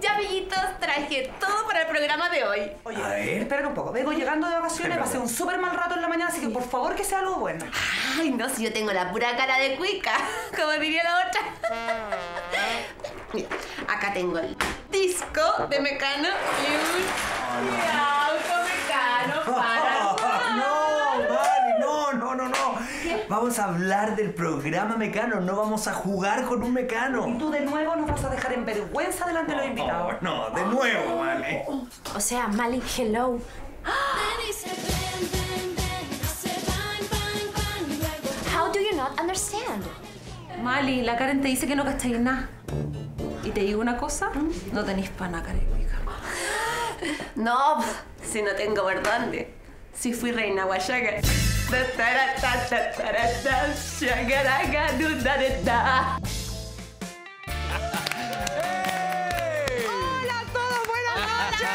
Ya, amiguitos, traje todo para el programa de hoy. Oye, A ver. esperen un poco. Vengo llegando de vacaciones, pasé un súper mal rato en la mañana, así que por favor que sea algo bueno. Ay, no, si yo tengo la pura cara de cuica, como diría la otra. Mira, acá tengo el disco de Mecano y un Vamos a hablar del programa Mecano, no vamos a jugar con un Y Mecano. tú de nuevo nos vas a dejar en vergüenza delante de los invitados. No, no, de nuevo, vale. O sea, Mali, hello. How do you not understand? Mali, la Karen te dice que no cacháis nada. Y te digo una cosa, no tenéis pana, Karen. No, si no tengo por dónde. Si fui reina guayaga. Hola a todos, buenas noches.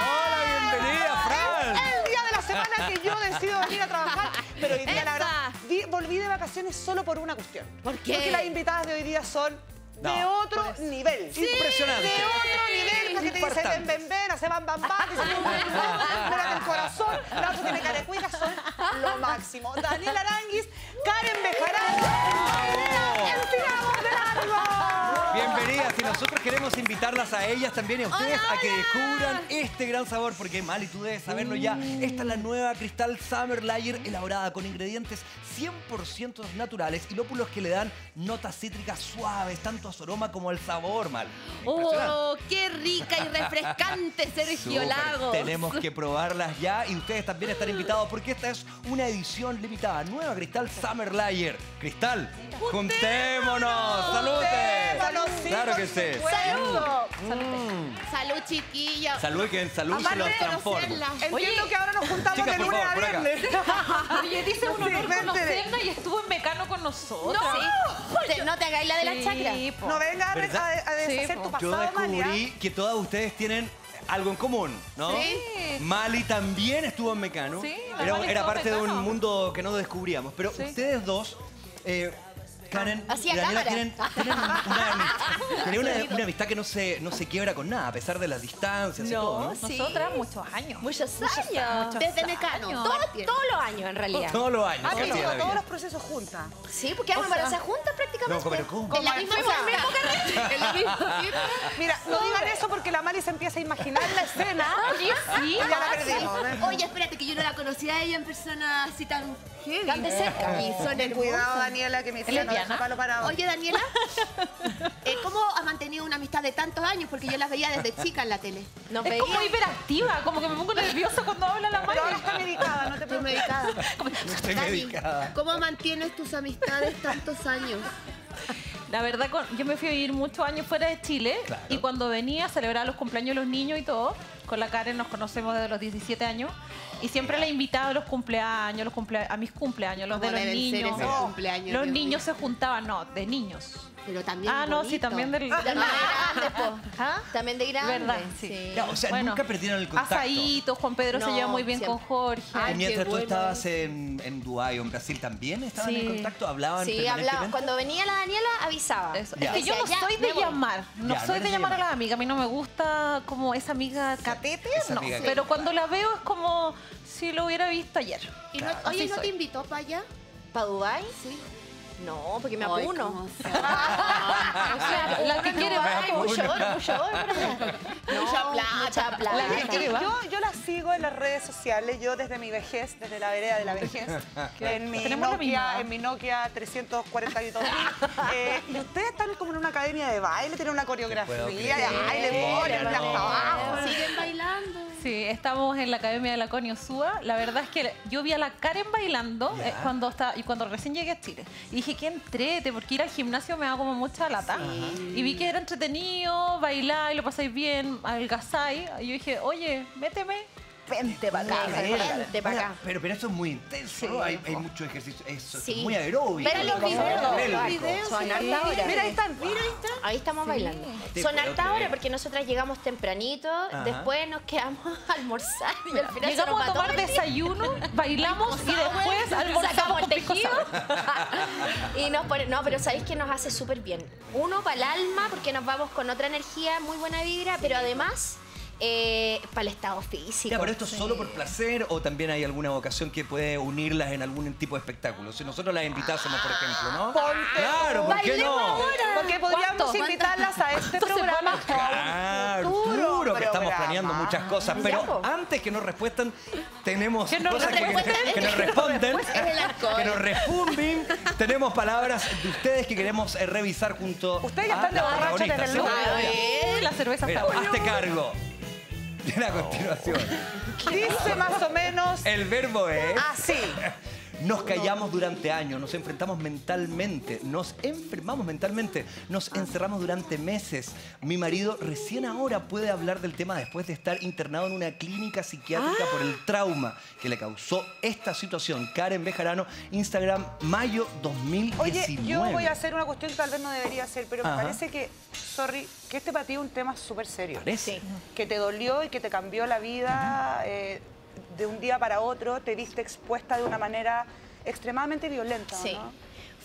Hola, bienvenida, Fran. El día de la semana que yo decido venir a trabajar, pero hoy día la verdad volví de vacaciones solo por una cuestión. ¿Por qué? Porque las invitadas de hoy día son de No. otro nivel. Impresionante. De otro nivel, porque te dice ven, ven, ven, hace bam, bam, bam, dice bum, bum, bum, mírate el corazón, cara de cuica, son lo máximo. Daniel Aranguis, Karen Bejarano, ¡Empinamos de largo! Bienvenidas y nosotros queremos invitarlas a ellas también y a ustedes a que descubran este gran sabor porque Mali, tú debes saberlo ya. Esta es la nueva Cristal Summer Layer elaborada con ingredientes 100% naturales y lópulos que le dan notas cítricas suaves, tanto a su aroma como al sabor, Mal. ¡Oh, qué rica y refrescante, Sergio. Lagos! Tenemos que probarlas ya y ustedes también están invitados porque esta es una edición limitada. Nueva Cristal Summer Layer. Cristal, juntémonos. ¡Salute! Claro que sí. ¡Salud! ¡Salud, chiquilla! Salud, que en salud se los transformo. Entiendo que ahora nos juntamos Chicas, de lunes favor, a viernes. Oye, dice un Sí, honor de- conocerla y estuvo en Mecano con nosotros. Sí. Te- no te hagáis la de la chacra. Sí, po. No venga a, deshacer Sí, tu pasado, Yo descubrí que todas ustedes tienen algo en común, ¿no? Sí. Mali también estuvo en Mecano. Sí, la era Mali era parte de un mundo que no descubríamos. Pero Sí. ustedes dos, eh, Karen Así y Daniela, cámara. tienen, tienen una, amistad- tienen una- una amistad que no se, no se quiebra con nada, a pesar de las distancias y todo, ¿no? sí. Nosotras muchos años. Muchos años. muchos Desde años. Mecano. Todo- Todo- todos los años, en realidad. Todos los años. Ah, la todos vida. los procesos juntas. Sí, porque vamos a embarazar juntas prácticamente. No, pero ¿cómo? En la misma carrera. En la misma fiesta. Mira, no digan eso porque la Mari se empieza a imaginar la escena. Oye, sí. Y ya la perdimos. ¿eh? Oye, espérate, que yo no la conocía a ella en persona así tan heavy. Tan de cerca. Y son Ten cuidado. Daniela, que mi hija no palo parado. Oye, Daniela, eh, ¿cómo ha mantenido una amistad de tantos años? Porque yo las veía desde chica en la tele. Nos Es como veía. hiperactiva, como que me pongo nerviosa cuando habla la Pero ahora Mali. está medicada, no te Estoy preocupes. medicada. Estoy Dani, medicada. ¿Cómo mantienes tus amistades tantos años? La verdad, con- yo me fui a vivir muchos años fuera de Chile Claro. y cuando venía a celebrar los cumpleaños de los niños y todo, con la Karen nos conocemos desde los 17 años y siempre la invitaba a los cumpleaños, los cumplea- a mis cumpleaños, los de ¿Cómo los niños. cumpleaños, los niños se juntaban, no, de niños. Pero también Ah, no, sí, también del... También de grande. ¿Ah? También de grande. ¿Verdad? Sí. Ya, o sea, Bueno, nunca perdieron el contacto. Asaditos, Juan Pedro se lleva muy bien siempre. con Jorge. Ay, y mientras qué tú bueno. estabas en, en Dubái o en Brasil, ¿también estaban Sí. en contacto? ¿Hablaban Sí, permanentemente? hablaba. Cuando venía la Daniela, avisaba. Eso. Es que yo no soy de llamar, no soy de llamar a la amiga. A mí no me gusta como esa amiga catete, no. Pero cuando la veo es como si lo hubiera visto ayer. ¿Y oye, ¿no te invitó para allá? ¿Para Dubái? Sí. No, porque me Ay, apuno. cómo se- La, que quiere va. Mucho oro, mucho oro. Mucha plata. Mucha plata. La que quiere va. Yo, yo la sigo en las redes sociales, yo desde mi vejez, desde la vereda de la vejez, en mi, Nokia, en mi Nokia 342 eh, y ustedes están como en una academia de baile, tienen una coreografía, de baile, ponen hasta abajo. Siguen bailando. Sí, estamos en la Academia de la Conio Súa. La verdad es que yo vi a la Karen bailando eh, cuando estaba, y cuando recién llegué a Chile. Y dije, qué entrete, porque ir al gimnasio me da como mucha lata. Y vi que era entretenido, bailar y lo pasáis bien, algazáis. Y yo dije, oye, méteme. Vente para acá. Vente para acá. Pero, pero eso es muy intenso, ¿no? Hay, hay mucho ejercicio, eso es muy aeróbico. Pero los videos, son harta hora. Mira, ahí están. Mira, ahí están. Ahí estamos bailando. Son harta hora porque nosotras llegamos tempranito, después nos quedamos a almorzar y al final Llegamos a tomar desayuno, bailamos y después Sacamos almorzamos el tejido. y nos pone, no, pero sabéis que nos hace súper bien. Uno para el alma, porque nos vamos con otra energía, muy buena vibra, pero además eh, para el estado físico. Ya, pero esto es solo por placer o también hay alguna ocasión que puede unirlas en algún tipo de espectáculo. Si nosotros las invitásemos, por ejemplo, ¿no? Claro, ¿por qué no? ahora. Porque podríamos ¿Cuánto? invitarlas a este programa. Claro, futuro futuro, que estamos planeando muchas cosas. Pero antes que nos respuestan, tenemos Que nos cosas que, que nos responden. Que nos responden. tenemos palabras de ustedes que queremos eh, revisar junto Ustedes ya están de protagonistas, desde el ¿sí? lunes. La cerveza Mira, está buena. hazte cargo. Bien, a continuación. Dice más o menos El verbo es... así. Nos callamos durante años, nos enfrentamos mentalmente, nos enfermamos mentalmente, nos encerramos durante meses. Mi marido recién ahora puede hablar del tema después de estar internado en una clínica psiquiátrica por el trauma que le causó esta situación. Karen Bejarano, Instagram, mayo 2019. Oye, yo voy a hacer una cuestión que tal vez no debería hacer, pero Ajá. me parece que, sorry, que este para ti es un tema súper serio. Parece. Que te dolió y que te cambió la vida eh, de un día para otro, te viste expuesta de una manera extremadamente violenta, ¿o Sí. ¿no?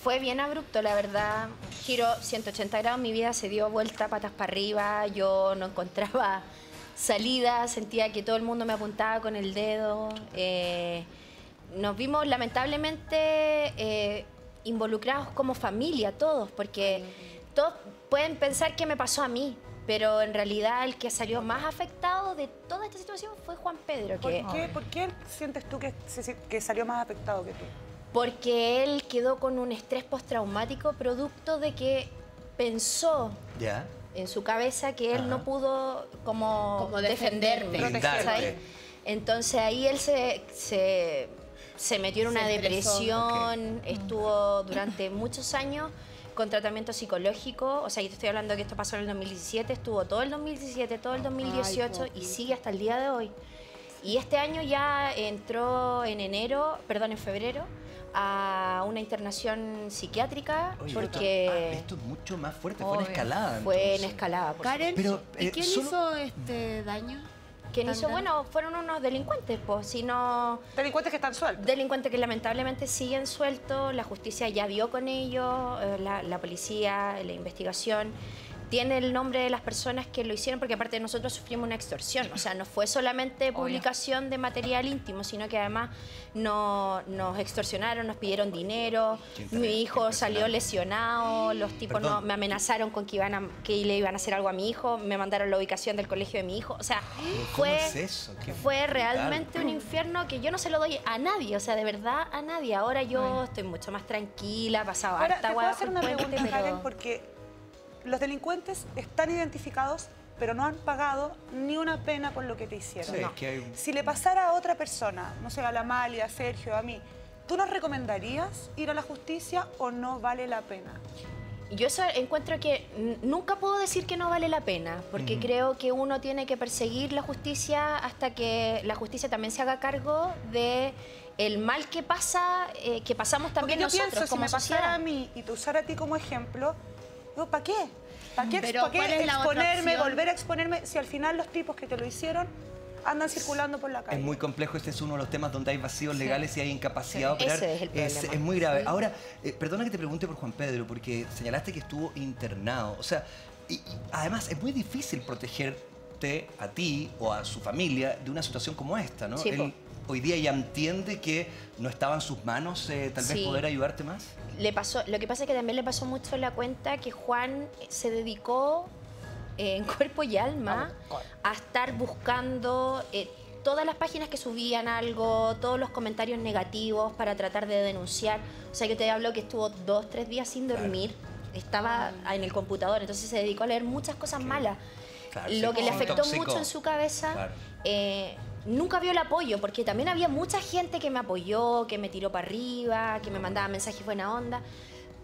Fue bien abrupto, la verdad. Giro 180 grados, mi vida se dio vuelta patas para arriba, yo no encontraba salida, sentía que todo el mundo me apuntaba con el dedo. eh, nos vimos lamentablemente eh, involucrados como familia, todos, porque todos pueden pensar que me pasó a mí, pero en realidad el que salió más afectado de toda esta situación fue Juan Pedro, ¿Por que qué, por qué sientes tú que, salió más afectado que tú? porque él quedó con un estrés postraumático producto de que pensó ¿Ya? en su cabeza que él Ajá. no pudo como, Como defenderme. Entonces ahí él se, se, se metió en una Se depresión, estuvo durante muchos años con tratamiento psicológico, o sea, yo te estoy hablando que esto pasó en el 2017, estuvo todo el 2017, todo el 2018 y sigue hasta el día de hoy. Y este año ya entró en enero, perdón, en febrero, a una internación psiquiátrica Oye, porque esto, ah, esto es mucho más fuerte, fue en Obvio. escalada. fue en escalada. por Karen, Pero, ¿y eh, quién solo- hizo este daño? Quien hizo, bueno, fueron unos delincuentes, pues, sino Delincuentes que están sueltos. delincuentes que lamentablemente siguen sueltos, la justicia ya dio con ellos, eh, la, la policía, la investigación. Tiene el nombre de las personas que lo hicieron, porque aparte nosotros sufrimos una extorsión. O sea, no fue solamente publicación de material íntimo, sino que además no- nos extorsionaron, nos pidieron dinero. Mi hijo salió lesionado, los tipos no, me amenazaron con que, iban a- que le iban a hacer algo a mi hijo, me mandaron la ubicación del colegio de mi hijo. O sea, ¿Cómo fue, es eso? Qué fue realmente un infierno que yo no se lo doy a nadie, o sea, de verdad a nadie. Ahora yo estoy mucho más tranquila, pasado Ahora, harta te puedo agua hacer una pregunta, pero- Karen, porque los delincuentes están identificados, pero no han pagado ni una pena por lo que te hicieron. Sí, es que hay- Si le pasara a otra persona, no sé, a la Mali, a Sergio, a mí, ¿tú nos recomendarías ir a la justicia o no vale la pena? Yo eso encuentro que nunca puedo decir que no vale la pena, porque creo que uno tiene que perseguir la justicia hasta que la justicia también se haga cargo de el mal que pasa, eh, que pasamos Porque también yo nosotros pienso, si como me pasara a mí y te usara a ti como ejemplo, digo, ¿para qué? ¿Para qué, Pero, pa' qué ¿cuál es la otra exponerme, volver a exponerme, si al final los tipos que te lo hicieron andan circulando por la calle? Es muy complejo, este es uno de los temas donde hay vacíos legales y hay incapacidad de operar. Ese es el problema. es muy grave. Ahora, eh, perdona que te pregunte por Juan Pedro, porque señalaste que estuvo internado. O sea, y, y además es muy difícil protegerte a ti o a su familia de una situación como esta, ¿no? Sí, Él hoy día ya entiende que no estaba en sus manos eh, tal vez Sí. poder ayudarte más. Le pasó, lo que pasa es que también le pasó mucho en la cuenta que Juan se dedicó eh, en cuerpo y alma a estar buscando eh, todas las páginas que subían algo, todos los comentarios negativos para tratar de denunciar. O sea, yo te hablo que estuvo dos, tres días sin dormir, estaba en el computador, entonces se dedicó a leer muchas cosas malas. Claro, Lo que le afectó mucho en su cabeza, Claro. eh, nunca vio el apoyo, porque también había mucha gente que me apoyó, que me tiró para arriba, que me mandaba mensajes buena onda,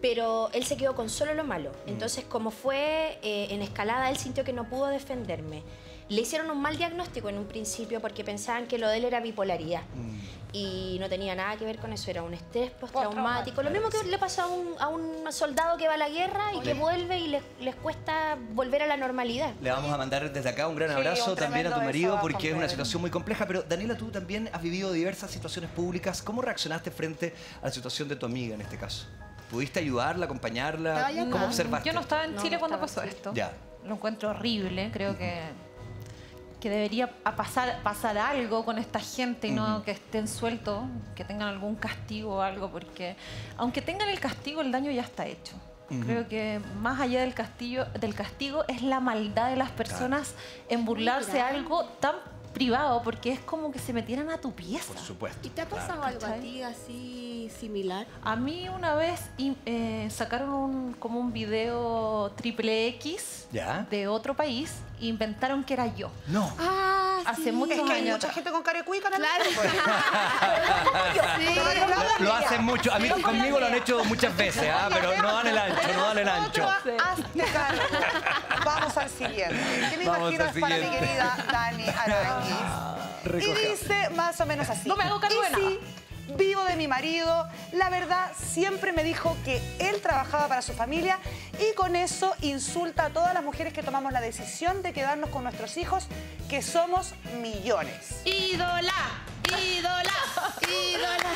pero él se quedó con solo lo malo. Mm. Entonces, como fue eh, en escalada, él sintió que no pudo defenderme. Le hicieron un mal diagnóstico en un principio porque pensaban que lo de él era bipolaridad. Mm. Y no tenía nada que ver con eso, era un estrés postraumático. Lo mismo que le pasa a un, a un soldado que va a la guerra y que vuelve y les, les cuesta volver a la normalidad. Le vamos a mandar desde acá un gran Sí, abrazo un también a tu marido porque es una situación muy compleja. Pero Daniela, tú también has vivido diversas situaciones públicas. ¿Cómo reaccionaste frente a la situación de tu amiga en este caso? ¿Pudiste ayudarla, acompañarla? ¿Cómo observaste? Yo no estaba en Chile no cuando pasó esto. Ya. Lo encuentro horrible. Creo que, que debería pasar, pasar algo con esta gente y no que estén sueltos, que tengan algún castigo o algo, porque aunque tengan el castigo, el daño ya está hecho. Creo que más allá del castigo, del castigo es la maldad de las personas en burlarse de algo tan privado, porque es como que se metieran a tu pieza. Por supuesto. ¿Y te ha pasado claro. algo a ti así similar? A mí una vez eh, sacaron un, como un video triple X ¿Ya? de otro país inventaron que era yo. No. Ah, Hace sí. muchos Es que hay años mucha atrás. gente con carecuica en el Claro. mundo, pues. Sí. Lo hacen mucho. A mí conmigo lo han hecho muchas veces, ¿ah? pero no dan el ancho, no dan el ancho. Vamos al siguiente. Que me Vamos es para mi querida Dani Aranguis. Y dice más o menos así. No me hago cargo de Y sí, vivo de mi marido. La verdad, siempre me dijo que él trabajaba para su familia y con eso insulta a todas las mujeres que tomamos la decisión de quedarnos con nuestros hijos, que somos millones. Ídola, ídola, ídola.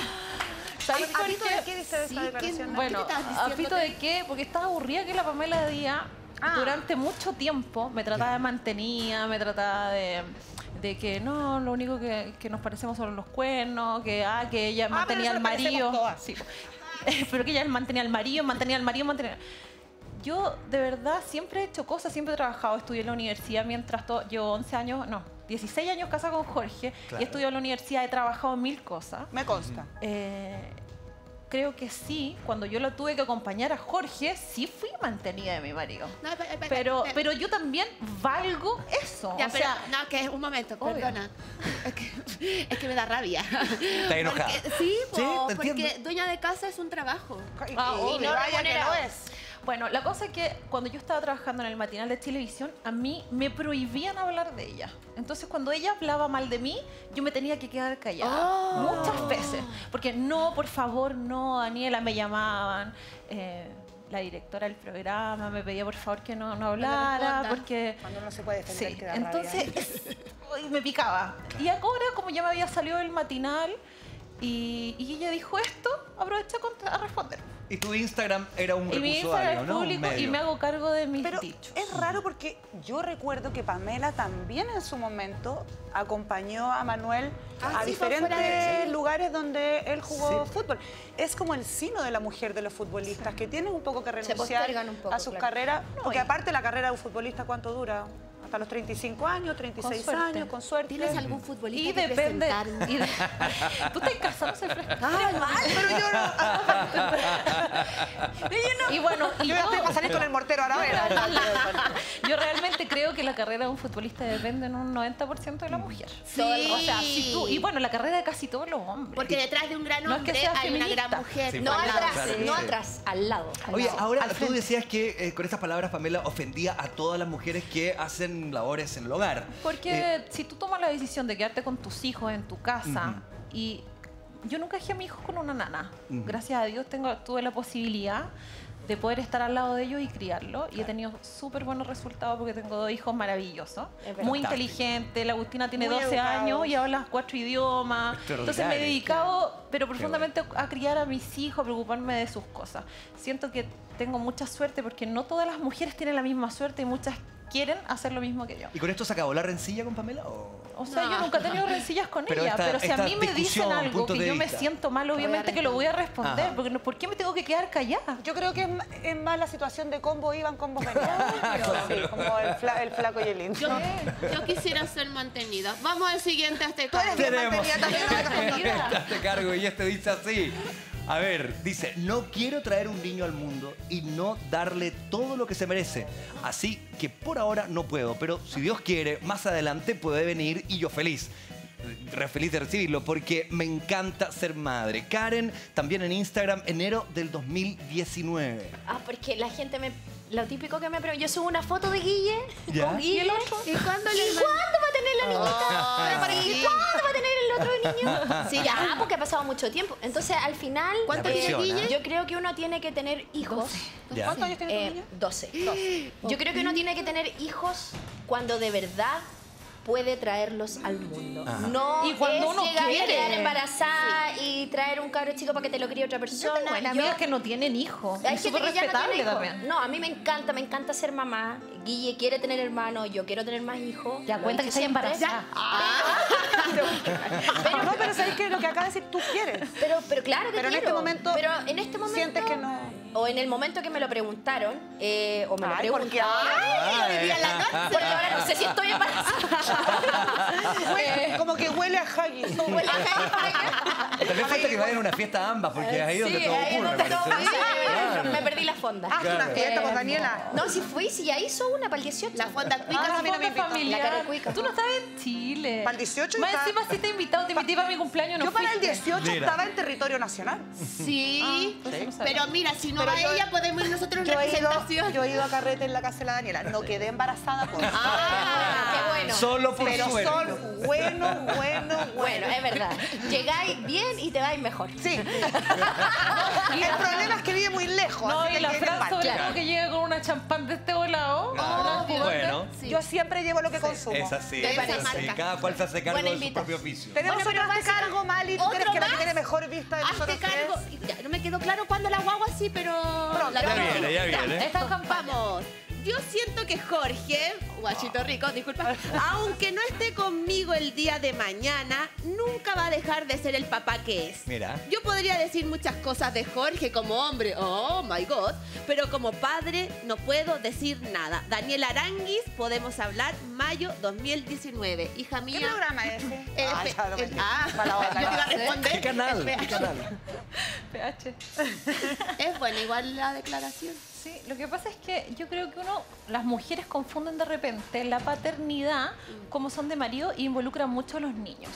¿Sabes ¿A por ti qué? de qué dice esta Sí, declaración? ¿qué- Bueno, ¿Qué te estás ¿a diciendo pito que- de qué? Porque estaba aburrida que la Pamela Díaz Ah. durante mucho tiempo me trataba de mantenida, me trataba de, de que no, lo único que, que nos parecemos son los cuernos, que, ah, que ella pero mantenía al marido. Sí. pero que ella mantenía al marido, mantenía al marido, mantenía... Yo, de verdad, siempre he hecho cosas, siempre he trabajado, estudié en la universidad mientras todo, yo 11 años, no, 16 años casada con Jorge Claro. y he estudiado en la universidad, he trabajado en mil cosas. Me consta. Eh, creo que sí, cuando yo lo tuve que acompañar a Jorge, sí fui mantenida de mi marido. No, Pero, espera. pero yo también valgo eso. Ya, o pero, sea, no, que es un momento, obvio. perdona. Es que, es que me da rabia. Está enojada. Porque- sí, po, porque dueña de casa es un trabajo. Y, Ah, y obvio. que lo remunerado. es. Bueno, la cosa es que cuando yo estaba trabajando en el matinal de televisión, a mí me prohibían hablar de ella. Entonces, cuando ella hablaba mal de mí, yo me tenía que quedar callada. Muchas veces. Porque no, por favor, no, Daniela, me llamaban. eh, la directora del programa me pedía por favor que no, no hablara porque Cuando no se puede defender, Sí, entonces me picaba. Y ahora, como ya me había salido el matinal y, y ella dijo esto, aproveché a, contra- a responder. Y tu Instagram era un Y mi Instagram es ¿no? Público y me hago cargo de mis Pero dichos. es raro porque yo recuerdo que Pamela también en su momento acompañó a Manuel Ah, a sí, de diferentes lugares donde él jugó Sí. fútbol. Es como el sino de la mujer de los futbolistas, que tienen un poco que renunciar poco, a sus claro. carreras. Porque y- aparte la carrera de un futbolista, ¿cuánto dura? Hasta los 35 años, 36 suerte. años, con suerte. ¿Tienes algún futbolista Y que depende. presentar? y de- Tú estás casado, soy fresca. Ay, mal, pero yo no. Y bueno, y Yo yo, para salir con el mortero a la vera. yo realmente creo que la carrera de un futbolista depende en un 90% de la mujer. Sí. O sea, si tú, y bueno, la carrera de casi todos los hombres. Porque detrás de un gran No es que hombre sea hay una gran mujer. Sí, No atrás, claro, no sí. atrás, al lado. al Oye, lado. ahora tú frente. decías que eh, con estas palabras, Pamela, ofendía a todas las mujeres que hacen labores en el hogar. Porque Eh, si tú tomas la decisión de quedarte con tus hijos en tu casa y yo nunca dejé a mi hijo con una nana. Gracias a Dios tengo, tuve la posibilidad de poder estar al lado de ellos y criarlo. Y he tenido súper buenos resultados porque tengo dos hijos maravillosos. Muy Fantástico. inteligente. La Agustina tiene Muy 12 educados. años y habla cuatro idiomas. Entonces me he dedicado, pero profundamente a criar a mis hijos, a preocuparme de sus cosas. Siento que tengo mucha suerte porque no todas las mujeres tienen la misma suerte y muchas quieren hacer lo mismo que yo. ¿Y con esto se acabó la rencilla con Pamela? O... O sea, yo nunca he tenido rencillas con Pero ella, esta- pero si a mí me dicen algo que yo me siento mal, obviamente que lo voy a responder, Ajá. porque no- ¿por qué me tengo que quedar callada? Yo creo que es, más la situación de combo iban, combos venían. Sí, como el, fla- el flaco y el lindo. Yo, yo quisiera ser mantenida. Vamos al siguiente a este caso. Tenemos mantenida también, respondo. este cargo y este dice así. A ver, dice, no quiero traer un niño al mundo y no darle todo lo que se merece. Así que por ahora no puedo, pero si Dios quiere, más adelante puede venir y yo feliz. Re feliz de recibirlo porque me encanta ser madre. Karen, también en Instagram, enero del 2019. Ah, porque la gente me lo típico que me preguntan, yo subo una foto de Guille ¿Ya? con Guille. ¿Y cuándo ¿Y le cuándo va a tener la niñita? Ay, ¿Y sí. cuándo va a tener el otro niño? Sí, ya, porque ha pasado mucho tiempo. Entonces, al final, ¿Cuánto presión, ¿eh? yo creo que uno tiene que tener hijos. Ya. ¿Cuántos años tiene tu Eh, niña? 12. Yo creo que uno tiene que tener hijos cuando de verdad puede traerlos al mundo. No Y cuando es uno llegar y quiere. quedar embarazada y traer un cabro chico para que te lo críe otra persona. Yo- amigas que no tienen hijos. hay Es gente súper que ya no respetable tiene hijos. también. No, a mí me encanta, me encanta ser mamá. Guille quiere tener hermano, yo quiero tener más hijos. Ya Lo cuenta que siempre. embarazada. Pero no, pero ¿sabes qué? Lo que acaba de decir, tú quieres. Pero, pero claro que Pero en quiero. este momento Pero en este momento. sientes que no. O en el momento que me lo preguntaron, eh, o me lo Ay, ¿por qué? preguntaron. Ay, hoy día en la noche, Porque ahora no sé si estoy embarazada. Huele- como que huele a haggis. Huele a Jaime. Tal vez falta que vayan a una fiesta ambas, porque es ahí donde Sí, todo ahí es ocurre. donde todo parece. pasa. Claro. Me perdí la fonda. Hazte una Claro. fiesta, pues Daniela. No, si fui, si ya hizo una para el 18. La fonda cuica. Ah, a mí no me Fonda invitó. familiar. La carecuica. Tú no estás en Chile. Para el 18 Más está- encima sí te he invitado, te invité para mi cumpleaños, no Yo para el fuiste. 18 Mira. estaba en territorio nacional. Sí, pues no sabía. pero mira, si no Yo- ella, podemos ir nosotros en Yo he, ido, yo he ido a carrete en la casa de la Daniela. No quedé embarazada por Ah, qué bueno. Solo por Pero suerte. son bueno, bueno, Bueno, bueno. es verdad. Llegáis bien y te vais mejor. Sí. el problema es que vive muy lejos. No, así y que la Fran sobre todo que llega con una champán de este volado. una cubana. Bueno, Sí. Yo siempre llevo lo que consumo. es así, es parece. así. Cada cual se hace cargo de su propio oficio. Tenemos Bueno, otro este cargo, Mali. ¿Tú ¿Otro crees que la que más? tiene mejor vista de Hazte nosotros cargo. Ya, no me quedó claro cuándo la guagua sí, pero. La Ya viene, ya. Vamos. Yo siento que Jorge, guachito rico, disculpa, aunque no esté conmigo el día de mañana, nunca va a dejar de ser el papá que es. Mira. Yo podría decir muchas cosas de Jorge como hombre, oh my god, pero como padre no puedo decir nada. Daniel Aranguis, podemos hablar, mayo 2019. Hija ¿Qué mía. programa es ese? eh, Ah, ya, no me entiendo. ah, yo te iba a responder. ¿Qué canal? ¿Qué canal? PH. Es buena igual la declaración. Sí, lo que pasa es que yo creo que uno, las mujeres confunden de repente la paternidad como son de marido e involucran mucho a los niños.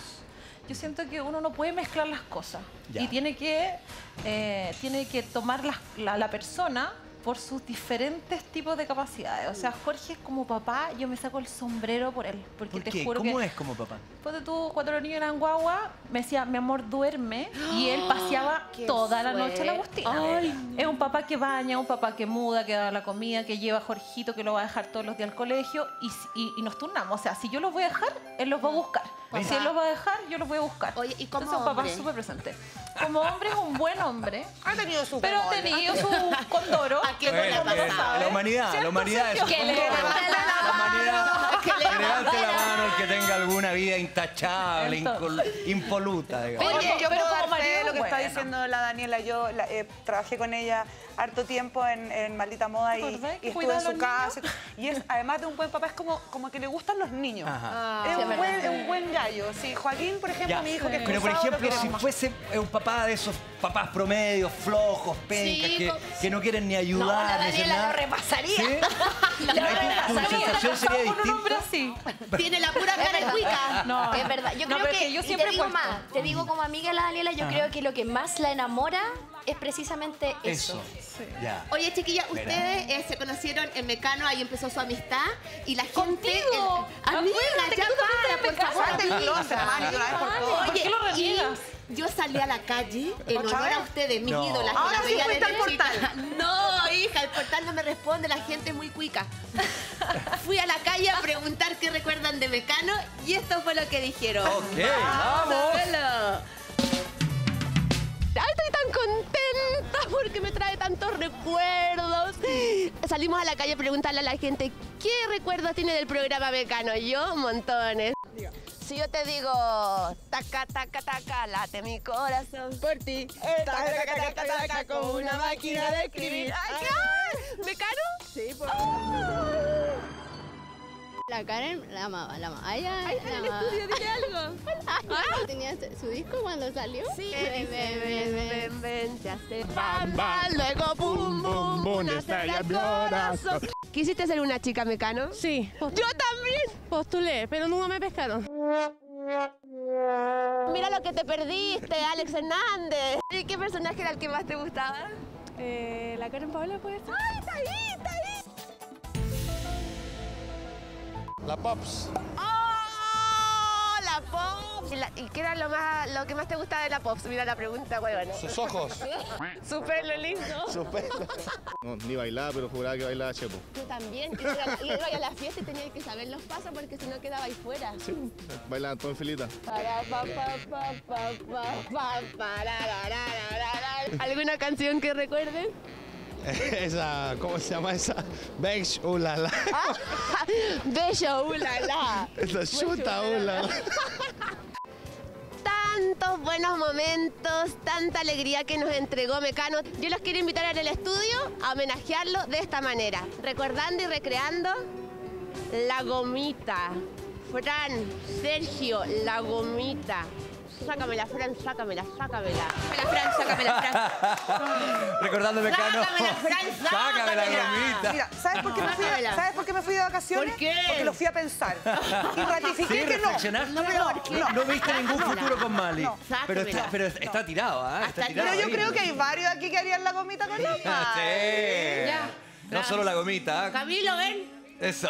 Yo siento que uno no puede mezclar las cosas Ya. y tiene que, eh, tiene que tomar la, la persona por sus diferentes tipos de capacidades. O sea, Jorge es como papá, yo me saco el sombrero por él. Porque ¿Por te qué? juro ¿Cómo que es como papá? Ponte tú, cuando los niños eran guagua, me decía, mi amor, duerme. Y él paseaba ¡Qué toda la noche a la! Agustina. Ay, Es un papá que baña, un papá que muda, que da la comida, que lleva a Jorgito, que lo va a dejar todos los días al colegio. Y- y nos turnamos. O sea, si yo los voy a dejar, él los va a buscar. Papá. Si él los va a dejar, yo los voy a buscar. Oye, ¿y como Entonces, un papá hombre? súper presente. Como hombre es un buen hombre, Ha tenido su pero ha tenido su condoro. ¿A qué Bueno, le ha bien, pasado? la humanidad, la humanidad es un Que le La humanidad, Que le levante la mano el que tenga alguna vida intachable, impoluta, digamos. Oye, yo pero puedo como dar fe de marido, lo que está bueno. diciendo la Daniela. Yo la- eh, trabajé con ella harto tiempo en, en Maldita Moda y, y estuve en su casa. Y es, además de un buen papá, es como, como que le gustan los niños. Ajá. Es, Sí, un buen, verdad. es un buen gallo. Sí, Joaquín, por ejemplo, Ya. mi hijo que es Pero por ejemplo, si fuese un papá de esos papás promedios, flojos, pencas, Sí, que, no quieren ni ayudar, No, la ni hacer Daniela nada. lo repasaría. ¿Sí? Lo Ahí tu- repasaría. sensación sería distinta. así. Tiene la pura Es cara verdad. cuica. No. Es verdad. Yo No, creo que, yo y siempre te digo puesto. más, te digo como amiga de la Daniela, yo creo que lo que más la enamora es precisamente Eso. eso. Ya. Oye, chiquilla, ustedes eh, se conocieron en Mecano, ahí empezó su amistad y la gente... Contigo. el- amiga, ya te para, por de favor. De una vez por todas. ¿Por qué lo? Yo salí a la calle en ¿Otra honor a vez? ustedes, mis No. ídolas. que Ahora la sí al chica. portal. No, hija, el portal no me responde, la gente es muy cuica. Fui a la calle a preguntar qué recuerdan de Mecano y esto fue lo que dijeron. Ok, vamos. Vamos. Ay, estoy tan contenta porque me trae tantos recuerdos. Salimos a la calle a preguntarle a la gente qué recuerdos tiene del programa Mecano. Yo, montones. Si yo te digo, taca, taca, taca, late mi corazón por ti. Taca, taca, taca, taca, taca, como una máquina de escribir. ¡Ay, qué! ¿Mecano? Sí, por La Karen la amaba, la amaba. Ahí está en el estudio, dile algo. ¿Tenía su disco cuando salió? Sí, Ven, ven, ven, ven. bam, bam, luego bum. ¿Quisiste ser una chica mecano? Sí. Yo también. Postulé, pero nunca me pescaron. Mira lo que te perdiste, Alex Hernández. ¿Y qué personaje era el que más te gustaba? Eh, la Karen Paola puede ser. ¡Ay, está ahí, está ahí! La Pops. ¡Oh! La Pops. ¿Y, la- y qué era lo, más, lo que más te gustaba de la Pops? Mira la pregunta, huevona. Sus ojos. Su pelo lindo. Su pelo. No, ni bailaba, pero juraba que bailaba Chepo. Yo también. Yo iba, a la fiesta y tenía que saber los pasos porque si no quedaba ahí fuera. Sí, bailaban todo en filita. ¿Alguna canción que recuerden? Esa, ¿cómo se llama esa? Beige, ulala. Bello, ulala. Esa chuta, ulala. Tantos buenos momentos, tanta alegría que nos entregó Mecano. Yo los quiero invitar en el estudio a homenajearlo de esta manera, recordando y recreando la gomita. Fran, Sergio, la gomita. Sácamela, Fran, sácamela, sácamela. La Fran, sácame la Fran. Recordando Mecano. Sácamela, Fran, Sácame la sácamela. gomita. Mira, ¿sabes por qué me fui, Sácamela. ¿sabes por qué me fui de vacaciones? ¿Por qué? Porque lo fui a pensar. Y ratifiqué Sí, que no. No, No, no viste ningún futuro con Mali. No. Pero está, Sácamela. pero está tirado, ¿ah? Está tirado. Pero yo creo que hay varios aquí que harían la gomita con la Sí. No solo la gomita. Camilo, ven. Eso.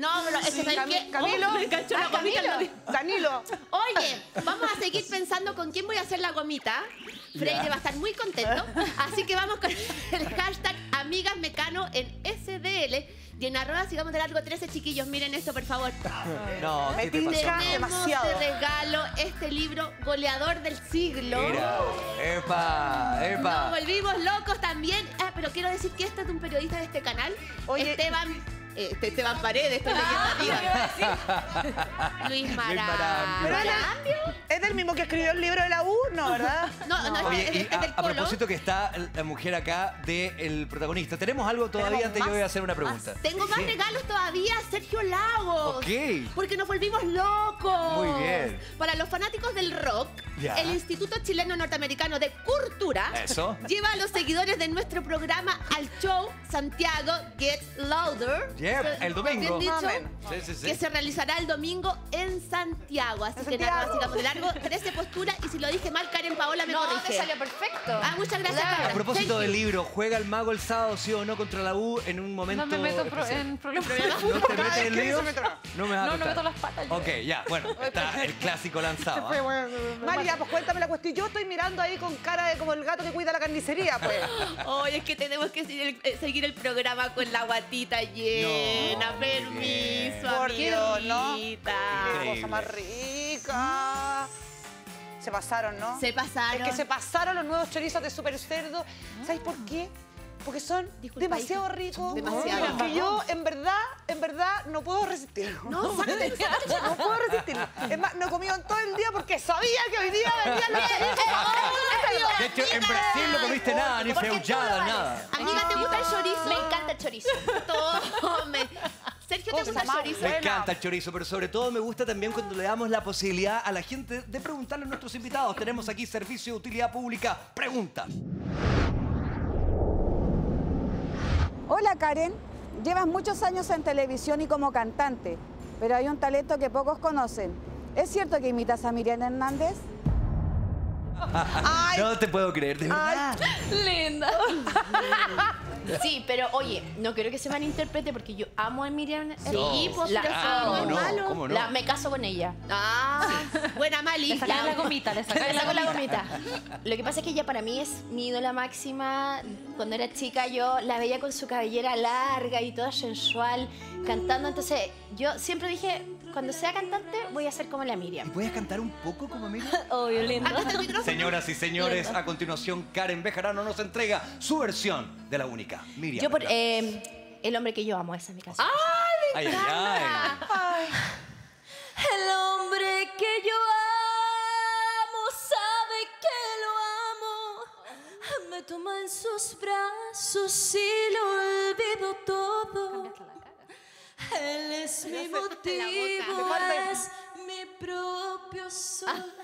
No, pero es que ¿sabes Cam- qué? Camilo. Oh, me enganchó la Ah. Camilo. Danilo. Oye, vamos a seguir pensando con quién voy a hacer la gomita. Freire va a estar muy contento. Así que vamos con el hashtag Amigas Mecano en SDL. Y en arroba sigamos de largo 13 chiquillos. Miren esto, por favor. No, Me ¿qué te pasó? Tenemos demasiado. de regalo este libro goleador del siglo. Mira. Epa, Nos epa. volvimos locos también. Ah, pero quiero decir que este es de un periodista de este canal. Oye. Esteban. Este Esteban Paredes, estoy leyendo arriba. Luis Marambio. ¿Es del mismo que escribió el libro de la U? No, ¿verdad? No, no, Oye, es, y es a, del a Colo. propósito que está la mujer acá del protagonista, ¿tenemos algo todavía Tenemos antes? Yo voy a hacer una pregunta. Tengo más Sí. regalos todavía, Sergio Lagos. Ok. Porque nos volvimos locos. Muy bien. Para los fanáticos del rock, Ya. el Instituto Chileno Norteamericano de Cultura Eso. lleva a los seguidores de nuestro programa al show Santiago Gets Louder. El domingo. Bien dicho, Amén. Sí, sí, sí. Que se realizará el domingo en Santiago. Así que Santiago. nada, sigamos de largo. 13 posturas y si lo dije mal, Karen Paola me No, corrige. te salió perfecto. Ah, muchas gracias, Claro. Karen. A propósito Thank del you. libro, ¿juega el mago el sábado, sí o no, contra la U en un momento No me meto pro- en problemas. ¿No te metes en ¿Qué lío? No me vas a No, no meto las patas yo. Ok, ya, bueno, está el clásico lanzado. ¿ah? María, pues cuéntame la cuestión. Yo estoy mirando ahí con cara de como el gato que cuida la carnicería, pues. Oye, es que tenemos que seguir el, eh, seguir el programa con la guatita llena. No, Permiso, amiguita. Qué cosa más rica. Se pasaron, ¿no? Se pasaron. Es que se pasaron los nuevos chorizos de super cerdo. ¿Sabes por qué? Porque son Disculpa, demasiado hija. ricos. Demasiado. Que yo, en verdad, en verdad, no puedo resistirlo. No, sácate, sácate. No puedo resistirlo. Es más, no he comido en todo el día porque sabía que hoy día los chorizos. De hecho, en Brasil no comiste nada, ni ¿Por qué tú lo feuchada, vales? nada. Amiga, ¿te gusta el chorizo? Me encanta el chorizo. Tome. Sergio, ¿te gusta el chorizo? Me encanta el chorizo, pero sobre todo me gusta también cuando le damos la posibilidad a la gente de preguntarle a nuestros invitados. Tenemos aquí Servicio de Utilidad Pública. Pregunta. Hola Karen, llevas muchos años en televisión y como cantante, pero hay un talento que pocos conocen. ¿Es cierto que imitas a Miriam Hernández? No te puedo creer, de verdad. Linda. Sí, pero oye, no quiero que se malinterprete porque yo amo a Miriam. Sí, pues, la amo. ¿cómo no? malo. ¿Cómo no? La- me caso con ella. Ah, buena Mali. Le sacáis la gomita, le sacáis Le la saco la gomita. gomita. Lo que pasa es que ella para mí es mi ídola máxima. Cuando era chica yo la veía con su cabellera larga y toda sensual, cantando. Entonces yo siempre dije, cuando sea cantante voy a ser como la ¿Y Miriam. puedes cantar un poco como amiga? Obvio, lindo. El micrófono. Señoras y señores, a continuación Karen Bejarano nos entrega su versión de la única Miriam. Yo por, eh, el hombre que yo amo, esa es mi canción. ay, ay, ay. El hombre que yo amo sabe que lo amo. Me toma en sus brazos y lo olvido todo. Él es mi motivo, es mi propio sol.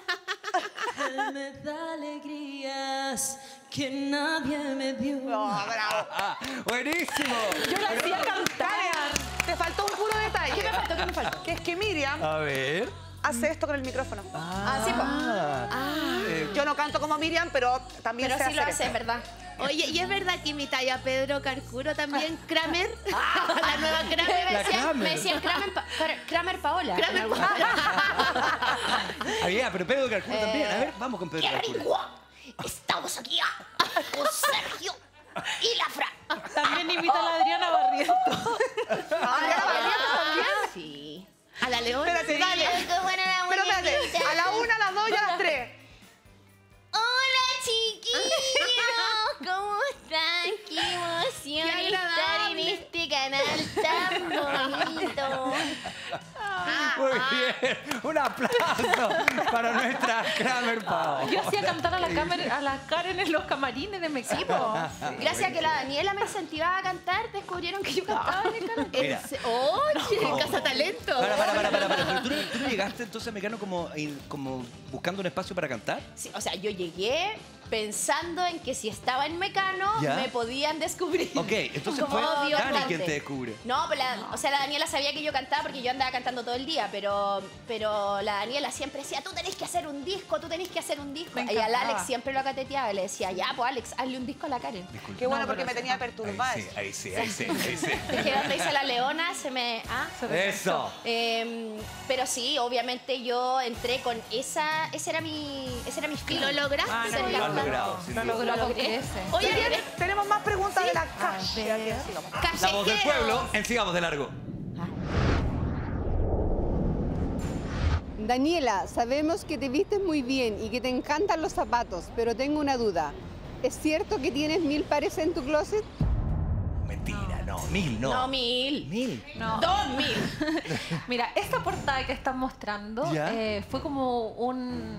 Él me da alegrías que nadie me dio. No, bravo. Ah, buenísimo. Yo la hacía cantar. Te faltó un puro detalle. ¿Qué me faltó? ¿Qué me faltó? Que es que Miriam A ver. hace esto con el micrófono. Ah, sí, pues. eh, Yo no canto como Miriam, pero también Pero sé sí lo hace, esto. ¿verdad? Oye, ¿y es verdad que imitáis a Pedro Carcuro también, Kramer? la nueva Kramer me La decían, Kramer. me decían Kramer, Pa- Kramer Paola. Kramer Ah, bien, pero Pedro Carcuro también. A ver, vamos con Pedro ¡Qué Carcuro. Estamos aquí ah, con Sergio y la Fran. También invita a la Adriana Barrientos. Adriana Barrientos también. Sí. A la leona. Espérate, dale. ¿Cómo era la Pero espérate, a la una, a las dos y a las tres. Hola chiquillos, ¿cómo están? ¡Qué emoción Qué estar en este canal tan bonito! Muy bien. Un aplauso para nuestra Kramer Pau. Yo hacía cantar a la, Kamer- a la Karen en los camarines de mi equipo. Gracias a que la Daniela me incentivaba a cantar, descubrieron que yo cantaba en el canal. Mira. En se- Oye, casa talento. Para, para, para, para, para. Tú, no- tú no llegaste entonces a Mecano como, en- como buscando un espacio para cantar. Sí, o sea, yo llegué pensando en que si estaba en Mecano Ya. me podían descubrir. Ok, entonces Como fue Dani cantante. quien te descubre. No, pero la- o sea, la Daniela sabía que yo cantaba porque yo andaba cantando todo el día, pero, pero la Daniela siempre decía, tú tenés que hacer un disco, tú tenés que hacer un disco. Y al. Alex siempre lo cateteaba, le decía, ya, pues Alex, hazle un disco a la Karen. Qué bueno No, porque me tenía Ahí perturbada. sí, ahí sí, ahí sí, ahí sí. Es que cuando hice la leona se me... ¿ah? Eso. Em, pero sí, obviamente yo entré con esa, ese era mi, ese era mi fin. ¿Lo lograste? Ah, no. Logrado, duda. logró Lo Oye, tenemos más preguntas de la calle. ver. La voz del pueblo, en Sigamos de Largo. Daniela, sabemos que te vistes muy bien y que te encantan los zapatos, pero tengo una duda. ¿Es cierto que tienes mil pares en tu closet? Mentira, no. Mil, no. No, mil. Mil. No. Dos mil. Mira, esta portada que están mostrando eh, fue como un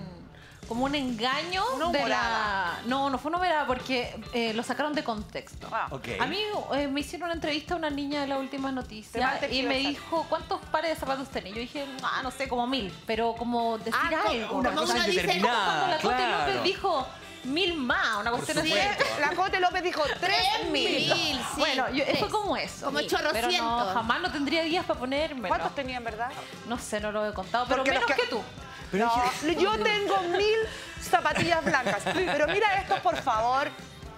como un engaño Una de la no no fue una porque eh, lo sacaron de contexto Ah. A mí eh, me hicieron una entrevista a una niña de la última De noticia Marte y me dijo cuántos pares de zapatos tenés yo dije ah, no sé como mil pero como decir Ah, algo Una cosa dice, cuando la Cote claro. López dijo mil más una cuestión así. La Cote López dijo tres mil. Mil, sí. bueno yo, Tres. fue como eso Como Sí, pero no, chorrocientos. jamás no tendría días para ponerme ¿Cuántos tenían, verdad? no sé no lo he contado pero Porque menos que- que tú Pero No, yo tengo mil zapatillas blancas. Pero mira esto, por favor.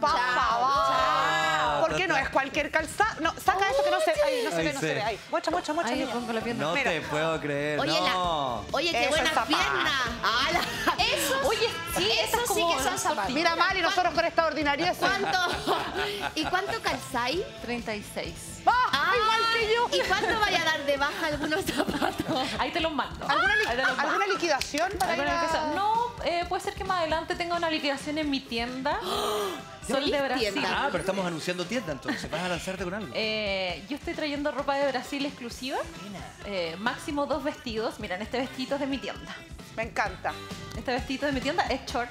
Por favor. Porque no es cualquier calzado. No, saca eso que no se ve. Ahí, no se ve, no se ve. Ahí. Mucha, mucha, mucha. Ay, niña. pongo la pierna. No Mira. te puedo creer, Oye, la- no. oye, qué Eso. Ah, la- Esos, Oye, sí, esos esas sí como que son zapatos. Mira, Mari, nosotros con esta ordinariedad. ¿Cuánto? ¿Y cuánto calzáis? 36. ¡Ah! igual que yo. ¿Y cuándo vaya a dar de baja algunos zapatos? Ahí te los mando. ¿Alguna, li- Ahí te los mando. ¿alguna liquidación para ir ¿Alguna a- liquidación? No, eh, puede ser que más adelante tenga una liquidación en mi tienda. Sol de ¿Tenís Brasil. tienda? Ah, pero estamos anunciando tienda entonces. ¿Vas a lanzarte con algo? Eh, yo estoy trayendo ropa de Brasil exclusiva. Eh, máximo dos vestidos. Miren, este vestido es de mi tienda. Me encanta. Este vestido de mi tienda es short.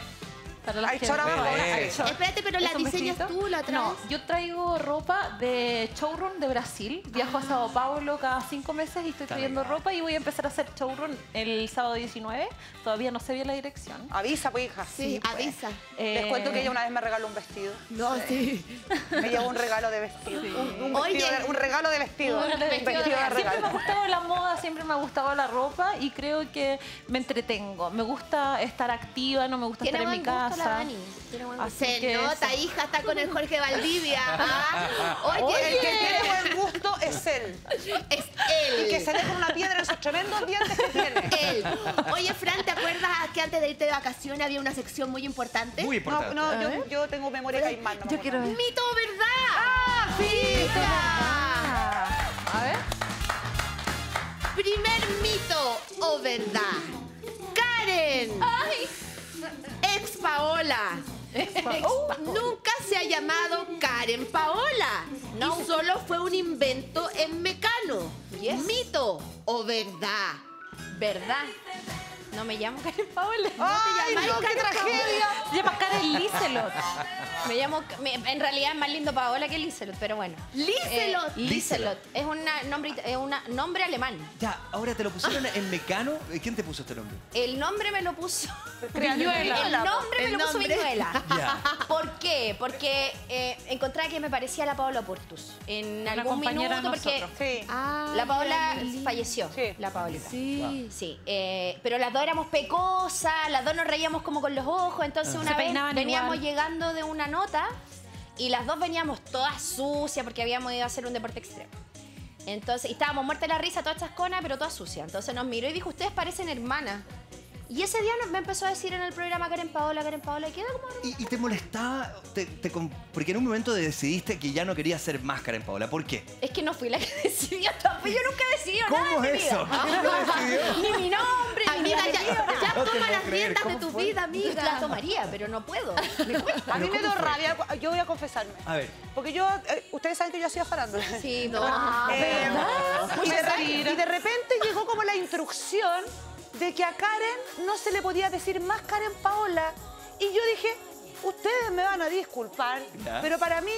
Para las Hay hay. Espérate, pero la ¿Es un diseñas tú, la traes. No, yo traigo ropa de showroom de Brasil. Viajo a Sao Paulo cada cinco meses y estoy trayendo ropa y voy a empezar a hacer showroom el sábado 19. Todavía no sé bien la dirección. Avisa, pues, hija. Sí, avisa. Les Eh, cuento que ella una vez me regaló un vestido. No, sí. Me llevó un regalo de vestido. Un, un Oye. de- un regalo de vestido. Un regalo de Un vestido. vestido de Siempre me ha gustado la moda, siempre me ha gustado la ropa y creo que me entretengo. Me gusta estar activa, no me gusta estar en mi buen gusto la. Dani. Tiene buen gusto. Así Se que nota, eso. hija, está con el Jorge Valdivia. ¿ah? Oye, El que tiene buen gusto es él. es Y él. que se deja una piedra en esos tremendos dientes que tiene. Él. Oye, Fran, ¿te acuerdas que antes de irte de vacaciones había una sección muy importante? Muy No, importante. no, yo, yo tengo memoria caimán. no Yo quiero ver. Mito o verdad. ¡Ah, sí! A ver. Primer mito o verdad. Karen. Ex Paola. Nunca se ha llamado Karen Paola. Y solo fue un invento en Mecano. Mito o verdad. ¿Verdad? No me llamo Karen Paola. ¡Ay, llamáis no, qué Karen tragedia! Se llama Karen Liselot. Me llamo, me- en realidad es más lindo Paola que Liselot, pero bueno. Liselot. Eh, Liselot. Es un nombre, es una- nombre alemán. Ya, ahora te lo pusieron en Mecano. ¿Quién te puso este nombre? El nombre me lo puso Viñuela. El nombre me El lo puso nombre. Viñuela. Ya. ¿Por qué? Porque eh, encontraba que me parecía la Paola Portus. En Una algún compañera minuto, de porque nosotros. Sí. Ah, la Paola falleció. Sí. La Paolita. Sí. Sí, eh, pero las dos éramos pecosas, las dos nos reíamos como con los ojos, entonces Se una vez veníamos igual. llegando de una nota y las dos veníamos todas sucias porque habíamos ido a hacer un deporte extremo. Entonces, y estábamos muertas de la risa, todas chasconas, pero todas sucias. Entonces nos miró y dijo, ustedes parecen hermanas. Y ese día me empezó a decir en el programa Karen Paola, Karen Paola, y queda como... ¿Y, y te molestaba? Te- te con- porque en un momento decidiste que ya no querías ser más Karen Paola. ¿Por qué? Es que no fui la que decidió tampoco. Yo nunca he decidido nada ¿Cómo en mi es eso? vida. ¿Quién lo decidió? Ni mi nombre, ni mi Amiga, ya, ya. No toma las riendas de ¿cómo tu fue? vida, amiga. La tomaría, pero no puedo. Me cuesta. A mí me ¿cómo dio rabia, yo voy a confesarme. A ver. Porque yo, eh, ustedes saben que yo hacía farándula. Sí, No. Eh, ¿Verdad? de, y de repente llegó como la instrucción de que a Karen no se le podía decir más Karen Paola. Y yo dije, ustedes me van a disculpar, Ya. pero para mí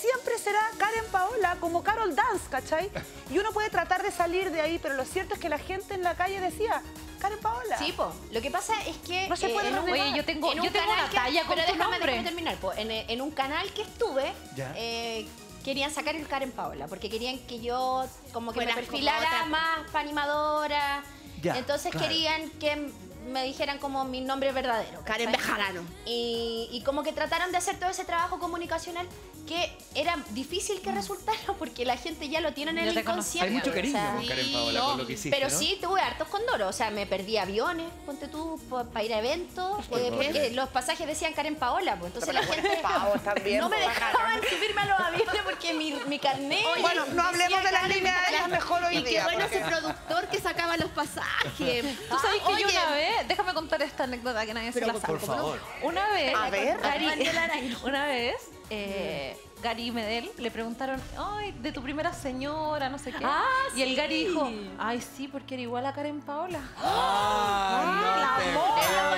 siempre será Karen Paola como Carol Dance, ¿cachai? Y uno puede tratar de salir de ahí, pero lo cierto es que la gente en la calle decía, Karen Paola. Sí, po. Lo que pasa es que... No se puede en un- Oye, yo tengo, en un yo tengo canal una que- talla con pero tu déjame, nombre. déjame terminar. po. En, en un canal que estuve, eh, querían sacar el Karen Paola, porque querían que yo como que Fueras me perfilara más pa' animadora. Ya, Entonces claro. querían que me dijeran como mi nombre verdadero. Karen. Bejarano. Y, y como que trataron de hacer todo ese trabajo comunicacional que era difícil que resultara porque la gente ya lo tiene en Ya el inconsciente. Hay mucho o cariño sea, con Karen Paola, no, con lo que hiciste, Pero ¿no? sí tuve hartos condoros, o sea, me perdí aviones, ponte tú, para ir a eventos, eh, porque los pasajes decían Karen Paola, pues entonces la gente también, no me pues, dejaban subirme a los aviones porque mi, mi carnet... Bueno, no hablemos de las líneas aéreas mejor hoy Y qué bueno porque- ese productor que sacaba los pasajes. Tú sabes que yo Oye, una vez, déjame contar esta anécdota que nadie se la sabe. por favor. Una vez, A ver. Gary, una vez, eh, Gary y Medel le preguntaron, ay, de tu primera señora, no sé qué. Ah, y el sí. Gary dijo, ay, sí, porque era igual a Karen Paola. Ah,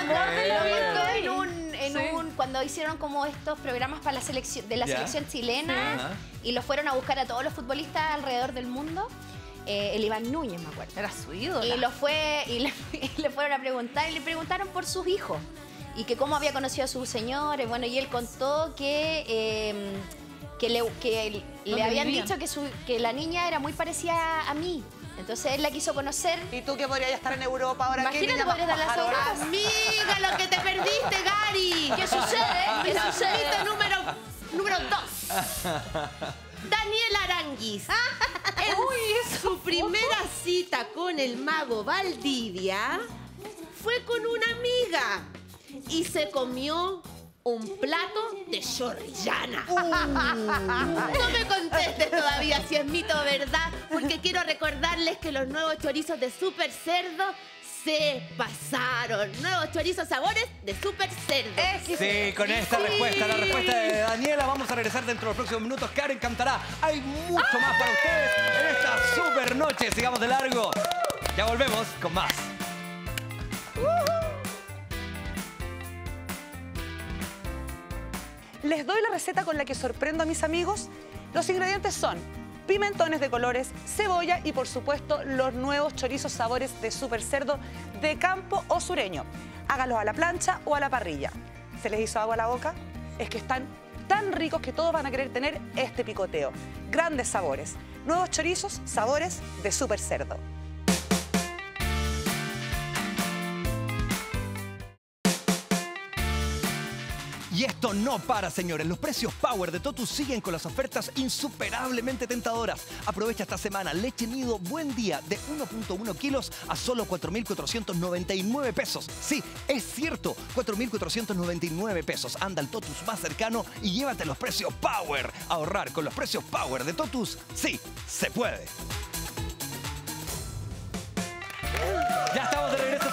no en un, en Sí. un- cuando hicieron como estos programas para la selección de la selección chilena y los fueron a buscar a todos los futbolistas alrededor del mundo. Eh, el Iván Núñez, me acuerdo. Era su ídola. Y lo fue y le, y le fueron a preguntar y le preguntaron por sus hijos y que cómo había conocido a sus señores. Bueno, y él contó que eh, que le, que le ¿Dónde habían vivían? dicho que, su, que la niña era muy parecida a mí. Entonces él la quiso conocer. Y tú que podrías estar en Europa ahora. ¿qué Imagínate podrías dar las sorpresas. Amiga, lo que te perdiste, Gary. ¿Qué sucede? ¿Qué sucede? perdiste número, número dos. Daniel Aranguis. En su primera cita con el mago Valdivia fue con una amiga y se comió un plato de chorrillana. No me contestes todavía si es mito o verdad, porque quiero recordarles que los nuevos chorizos de Super Cerdo se pasaron. Nuevos chorizos sabores de Super Cerdo. Sí, con esta Sí. respuesta, la respuesta de Daniela, vamos a regresar dentro de los próximos minutos. Karen cantará. Hay mucho más para ustedes en esta super noche. Sigamos de largo. Ya volvemos con más. Les doy la receta con la que sorprendo a mis amigos. Los ingredientes son pimentones de colores, cebolla y por supuesto los nuevos chorizos sabores de super cerdo de campo o sureño. Háganlos a la plancha o a la parrilla. ¿Se les hizo agua a la boca? Es que están tan ricos que todos van a querer tener este picoteo. Grandes sabores. Nuevos chorizos, sabores de super cerdo. Y esto no para, señores. Los precios Power de Totus siguen con las ofertas insuperablemente tentadoras. Aprovecha esta semana leche nido buen día de 1.1 kilos a solo 4.499 pesos. Sí, es cierto, 4.499 pesos. Anda al Totus más cercano y llévate los precios Power. Ahorrar con los precios Power de Totus, sí, se puede.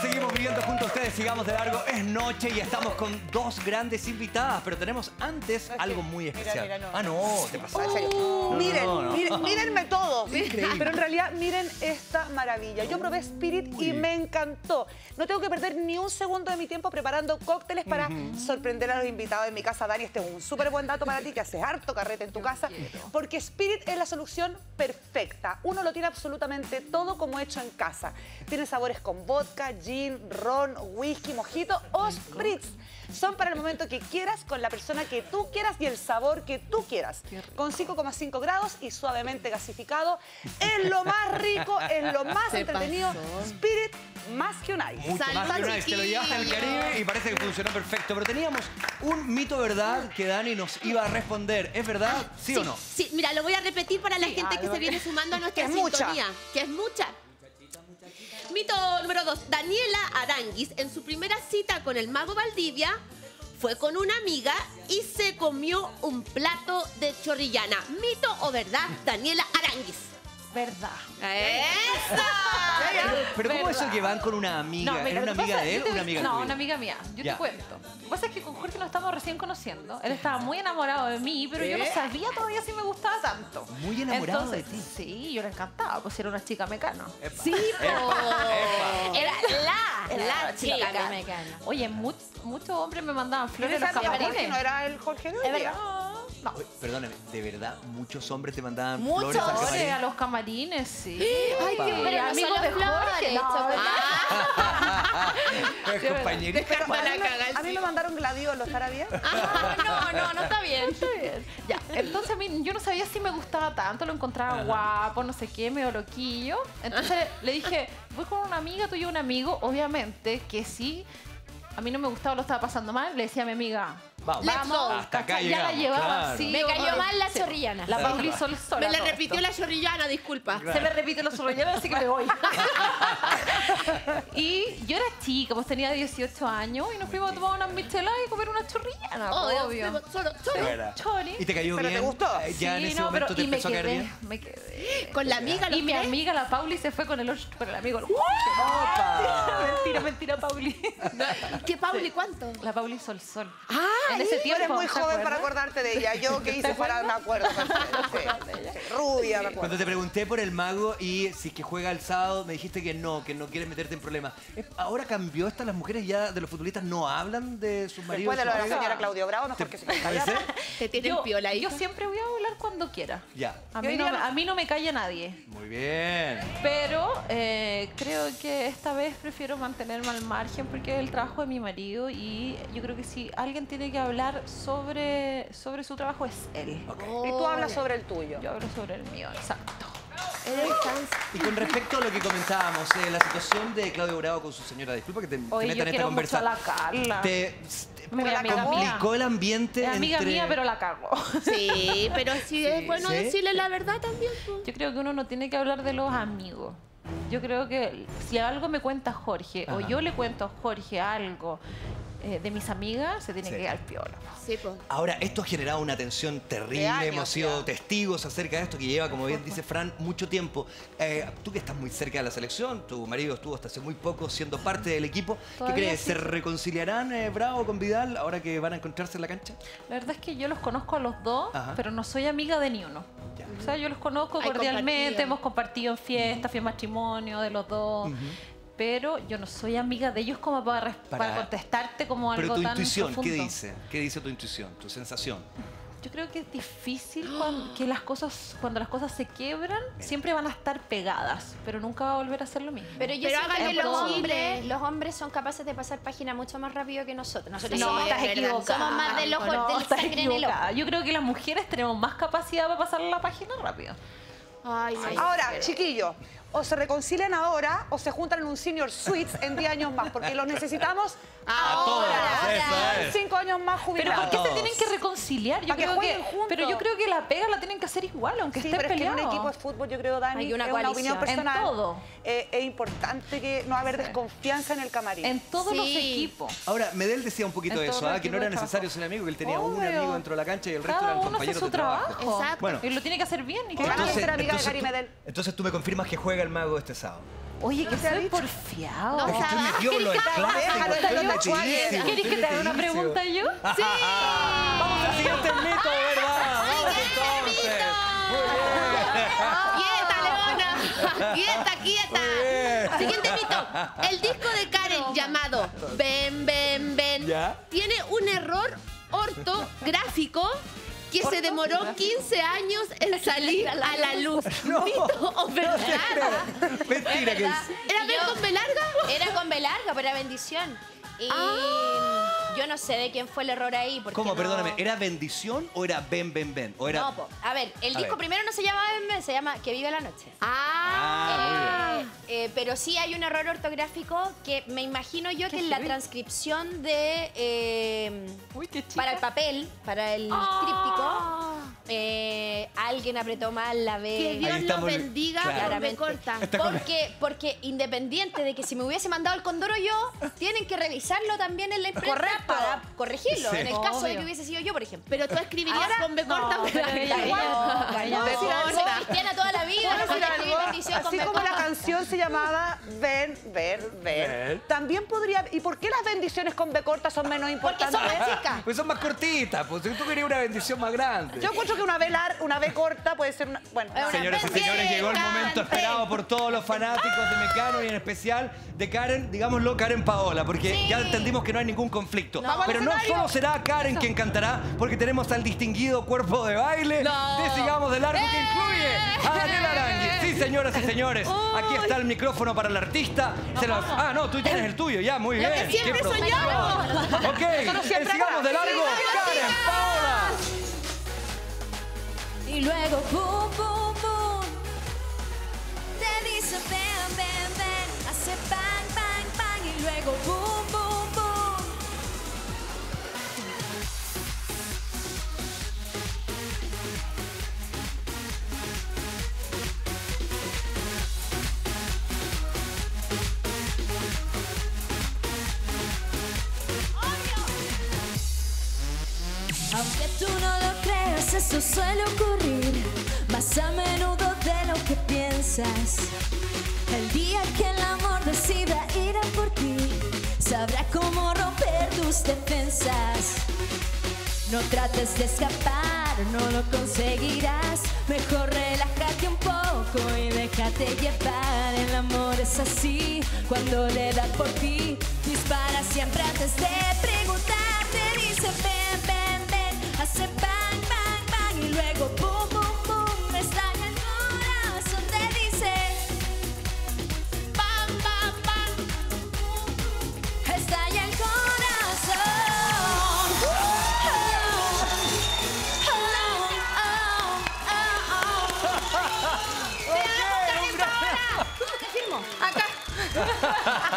Seguimos viviendo junto a ustedes, sigamos de largo. Es noche y estamos con dos grandes invitadas, pero tenemos antes algo muy especial. mira, no. Ah, no, te pasaste. En serio. No, miren, no, miren, mírenme todos. Increíble. Pero en realidad, miren esta maravilla. Yo probé Spirit y me encantó. No tengo que perder ni un segundo de mi tiempo preparando cócteles para sorprender a los invitados en mi casa. Dani, este es un súper buen dato para ti que haces harto carrete en tu casa. Porque Spirit es la solución perfecta. Uno lo tiene absolutamente todo como hecho en casa. Tiene sabores con vodka, gin, ron, whisky, mojito o spritz. Son para el momento que quieras, con la persona que tú quieras y el sabor que tú quieras. Con 5,5 grados y suavemente gasificado. Es lo más rico, es lo más Se entretenido. pasó. Spirit más que un ice. Mucho más que una vez. Te lo llevaste al Caribe y parece que funcionó perfecto. Pero teníamos un mito verdad que Dani nos iba a responder. ¿Es verdad? ¿Sí, o no? Sí, mira, lo voy a repetir para la gente que se viene sumando a nuestra Que es mucha. sintonía. Que es mucha. Mito número dos. Daniela Aranguis, en su primera cita con el mago Valdivia, fue con una amiga y se comió un plato de chorrillana. ¿Mito o verdad, Daniela Aranguis? Verdad. ¡Eso! Pero ¿cómo eso que van con una amiga? mira, ¿Era una amiga pasa- de él te o una amiga No, tuya? una amiga mía. Yo Ya. te cuento. Lo que pasa es que con Jorge nos estamos recién conociendo. Él estaba muy enamorado de mí, pero yo no sabía todavía si me gustaba tanto. Muy enamorado de Entonces, Sí, yo le encantaba, pues era una chica mecano. Sí, po. Era la, Era la chica mecana. mecana. Oye, mu- muchos hombres me mandaban flores ¿Quién en los camarines. ¿No era el Jorge de verdad. No. Oye, Perdóname, ¿de verdad muchos hombres te mandaban Muchos flores al flores camarín? a los camarines, sí. Ay, Dios, pero no de Jorge. No. Es compañerita. Pero Dejando a, la mí me, a mí me mandaron gladiolo, ¿estará bien? Ah, no, no, no está bien. Está bien. Ya, entonces a mí yo no sabía si me gustaba tanto, lo encontraba guapo, no sé qué, medio loquillo. Entonces le dije, voy con una amiga, tú y un amigo, obviamente que sí. A mí no me gustaba, lo estaba pasando mal. Le decía a mi amiga, Vamos. Let's go. Hasta acá ¿cachai? ya la llevaba claro. así. Me cayó mal la Sí. chorrillana. La Pauli Sol sola. Me la todo repitió esto. la chorrillana, disculpa. Se me repite la chorrillana, así que me voy. y yo era chica, pues tenía 18 años y nos fuimos a tomar unas micheladas y comer una chorrillana, Obvio, obvio. solo- solo- Era. Chori. ¿Y te cayó ¿Pero te bien? gustó? Eh, Ya en Sí, ese no, momento te y me empezó a caer quedé, bien. me quedé. Con la amiga, los Y mi tres. amiga, la Pauli, se fue con el, otro- con el amigo. el mentira, mentira, Pauli. ¿Qué, Pauli, cuánto? La Pauli Sol Sol. Ah, en ese Tú tiempo. eres muy ¿se joven para acordarte de ella. Yo que hice fuera, me acuerdo. Rubia, me acuerdo. Cuando te pregunté por el mago y si es que juega el sábado, me dijiste que no, que no quieres meterte en problemas. Ahora cambió esto, las mujeres ya de los futbolistas no hablan de sus maridos. Después de lo de la señora? Claudio Bravo, mejor que se. Te tienen Yo, piola ahí. yo siempre voy a hablar cuando quiera. Ya. A mí, no, a mí no me calla nadie. Muy bien. Pero eh, creo que esta vez prefiero mantenerme al margen porque es el trabajo de mi marido y yo creo que si alguien tiene que hablar sobre, sobre su trabajo es él. Y tú hablas sobre el tuyo. Yo hablo sobre el mío, exacto. Y con respecto a lo que comentábamos, eh, la situación de Claudio Bravo con su señora, disculpa que te, Oye, meta yo en esta mucho conversa. a la Carla. Te, te amiga mía. complicó el ambiente Es amiga entre... mía, pero la cago. Sí, pero sí es bueno ¿Sí? decirle la verdad también. pues. Yo creo que uno no tiene que hablar de los amigos. Yo creo que si algo me cuenta Jorge o Ajá. yo le cuento a Jorge algo eh, de mis amigas, se tiene Sí. que piola. Sí, pues. Ahora, esto ha generado una tensión terrible, años hemos sido ya. testigos acerca de esto que lleva, como bien dice Fran, mucho tiempo. Eh, tú que estás muy cerca de la selección, tu marido estuvo hasta hace muy poco siendo parte del equipo, ¿qué crees? sí. ¿Se reconciliarán eh, Bravo con Vidal ahora que van a encontrarse en la cancha? La verdad es que yo los conozco a los dos, Ajá. pero no soy amiga de ni uno. Ya. O sea, yo los conozco Hay cordialmente, compartido. hemos compartido en fiestas, fiesta matrimonio de los dos. Pero yo no soy amiga de ellos como para, Para- para contestarte como algo Pero tu tan intuición, ¿qué dice? ¿Qué dice tu intuición, tu sensación? Yo creo que es difícil que las cosas, cuando las cosas se quiebran, siempre van a estar pegadas, pero nunca va a volver a ser lo mismo. Pero yo Pero que los lo hombres, los hombres son capaces de pasar página mucho más rápido que nosotros. Nosotros Sí, somos, estás equivocada. somos más del ojo No, del estás sangre en el ojo. Yo creo que las mujeres tenemos más capacidad para pasar la página rápido. Ay. Ahora, chiquillos, o se reconcilian ahora o se juntan en un senior suites en 10 años más, porque los necesitamos ahora. eso En es. 5 años más Pero jubilados. ¿por qué se todos. tienen que reconciliar? Yo Para que creo que, jueguen juntos. pero yo creo que la pega la tienen que hacer igual, aunque Sí, estén pero es que en un equipo de fútbol, yo creo, Dani, Hay una es una opinión personal. En todo. eh, es importante que no haber desconfianza en el camarín. En todos los Sí. equipos. Ahora, Medel decía un poquito En eso, ¿ah? que no era necesario ser amigo, que él tenía un Obvio. amigo dentro de la cancha y el resto Cada eran uno hace compañeros su de trabajo. trabajo. Exacto. Bueno. Y lo tiene que hacer bien. Y que Entonces, ser amiga de Gary Medel. entonces tú me confirmas que juega el mago este sábado. Oye, que se ha soy dicho. porfiado. No, Es que lo ¿Querés que- clásico, Déjalo, estoy déjalo, metidísimo, ¿Quieres que te haga una pregunta yo? ¡Sí! Vamos al siguiente mito, ¿verdad? Vamos entonces. Muy bien. ¡Quieta, Leona! ¡Quieta, quieta! Siguiente mito. El disco de Karen llamado Ven, ven, ven ¿Ya? tiene un error ortográfico que se demoró 15 años en salir a la luz. No. ¿Mito o verdad? Mentira que es. ¿Era con B larga? Era con B larga, pero era bendición. Y yo no sé de quién fue el error ahí. Porque ¿Cómo? no- Perdóname, ¿era bendición o era ven, ven, ven? O era... No, po. a ver, el A disco ver. primero no se llama Bembe, se llama Que vive la noche. Ah, Eh, eh, pero sí hay un error ortográfico que me imagino yo que en la transcripción de eh, para el papel, para el tríptico, eh, alguien apretó mal la B. Que Dios muy- bendiga claro. Claramente. corta. Porque, porque independiente de que si me hubiese mandado el condoro yo, tienen que revisarlo también en la empresa Correcto. Para corregirlo. Sí. En el caso de Obvio. que hubiese sido yo, por ejemplo. Pero tú escribirías Ahora- con B corta pero no, corta. cristiana toda la vida, Así B como la canción se llamaba Ven, ven, ven. También podría. ¿Y por qué las bendiciones con B corta son menos Porque importantes? son más chicas. Pues son más cortitas, pues tú querías una bendición más grande. Yo encuentro que una B, una B corta puede ser una. Bueno, Una Señoras y señores, llegó el momento esperado por todos los fanáticos de Mecano y en especial de Karen, digámoslo, Karen Paola, porque Sí. ya entendimos que no hay ningún conflicto. Vamos al Pero no solo será Karen quien cantará, porque tenemos al distinguido cuerpo de baile de Sigamos de Largo que incluye a Daniel Arangui. Sí, señoras y señores, aquí está el micrófono para el artista. Se los- Ah, no, tú tienes el tuyo, ya, muy Lo bien. que siempre soñamos. Ok, el Sigamos de Largo, Karen Paola. Y luego boom, boom, boom. Te dice ven, ven, ven. Hace bang, bang, bang. Y luego boom, eso suele ocurrir más a menudo de lo que piensas. El día que el amor decida ir a por ti, sabrá cómo romper tus defensas. No trates de escapar, no lo conseguirás. Mejor relájate un poco y déjate llevar. El amor es así, cuando le da por ti, dispara siempre antes de preguntarte.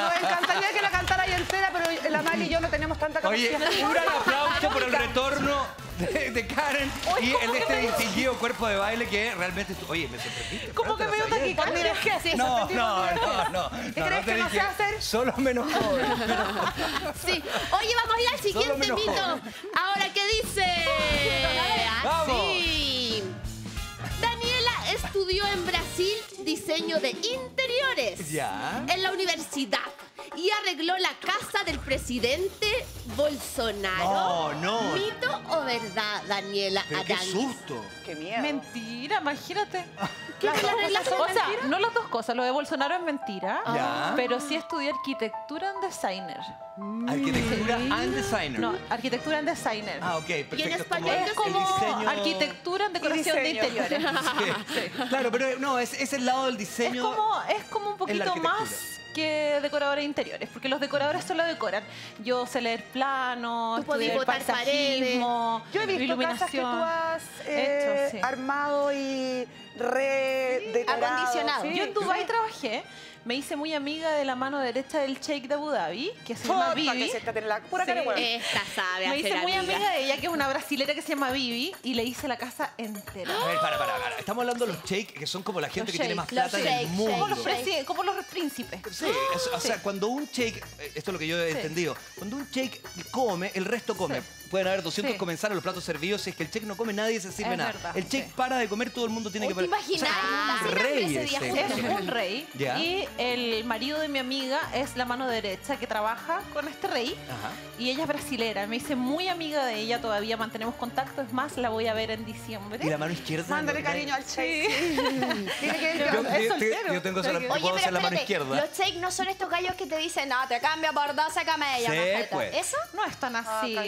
Nos encantaría que la cantara ahí entera, pero la Mali y yo no tenemos tanta Oye, capacidad. un gran aplauso por el retorno de, de Karen y el de este distinguido cuerpo de baile que realmente... Oye, me sorprendiste. Como que ¿te me dio lo sabías? taquicardia. Mira, sí, No, sorprendido no, no, no. ¿Qué no, crees no que no sé hacer? Solo menos joven. Sí. Oye, vamos a ir al siguiente mito. joven. Ahora, ¿qué dice? Vamos. Así. Daniela estudió en Brasil diseño de interiores. Ya. En la universidad. Y arregló la casa del presidente Bolsonaro. No, no. ¿Mito o verdad, Daniela Pero qué susto. Qué miedo. Mentira, imagínate. ¿Qué te la arreglaste O de sea, mentira? no las dos cosas. Lo de Bolsonaro es mentira. Pero sí estudié arquitectura en designer. Arquitectura and designer. No, arquitectura en designer. Ah, ok, perfecto. Y en Es español, el ¿qué es como diseño- arquitectura en decoración de interiores. Sí. Claro, pero no, es, es el lado del Es diseño. como, es como un poquito más que decoradores interiores, porque los decoradores solo decoran. Yo sé leer planos, Tú podías estudiar botar paisajismo, Yo he visto casas que tú iluminación. has eh, Hecho, sí. armado y redecorado. acondicionado. Sí. Yo en Dubái trabajé, me hice muy amiga de la mano derecha del Sheikh de Abu Dhabi, que se llama Bibi. Esta sabe Me hice muy amiga. de ella, que es una brasilera que se llama Bibi, y le hice la casa entera. A ver, para, para, para. Estamos hablando de los shake, que son como la gente que tiene más plata en el shake, mundo. Como los, príncipes. Sí, o sea, cuando un shake, eh, esto es lo que yo he entendido, cuando un shake come, el resto come. Pueden haber 200 Sí. comensales los platos servidos, si es que el shake no come, nadie se sirve Es nada. verdad, el sí. para de comer, todo el mundo tiene Uy, que ¿te poner. imaginas? un Casi rey ese día. Es un rey. Ya. Y el marido de mi amiga es la mano derecha que trabaja con este rey. Ajá. Y ella es brasilera. Me hice muy amiga de ella, todavía mantenemos contacto. Es más, la voy a ver en diciembre. Y la mano izquierda. Mándale cariño al Che. Tiene que Yo, yo- tengo solamente Oye, puedo pero hacer la mano izquierda. los shake no son estos gallos que te dicen, no, te cambio por 12 camellos. Sí, majeta". pues. ¿Eso? No es tan así. Ah,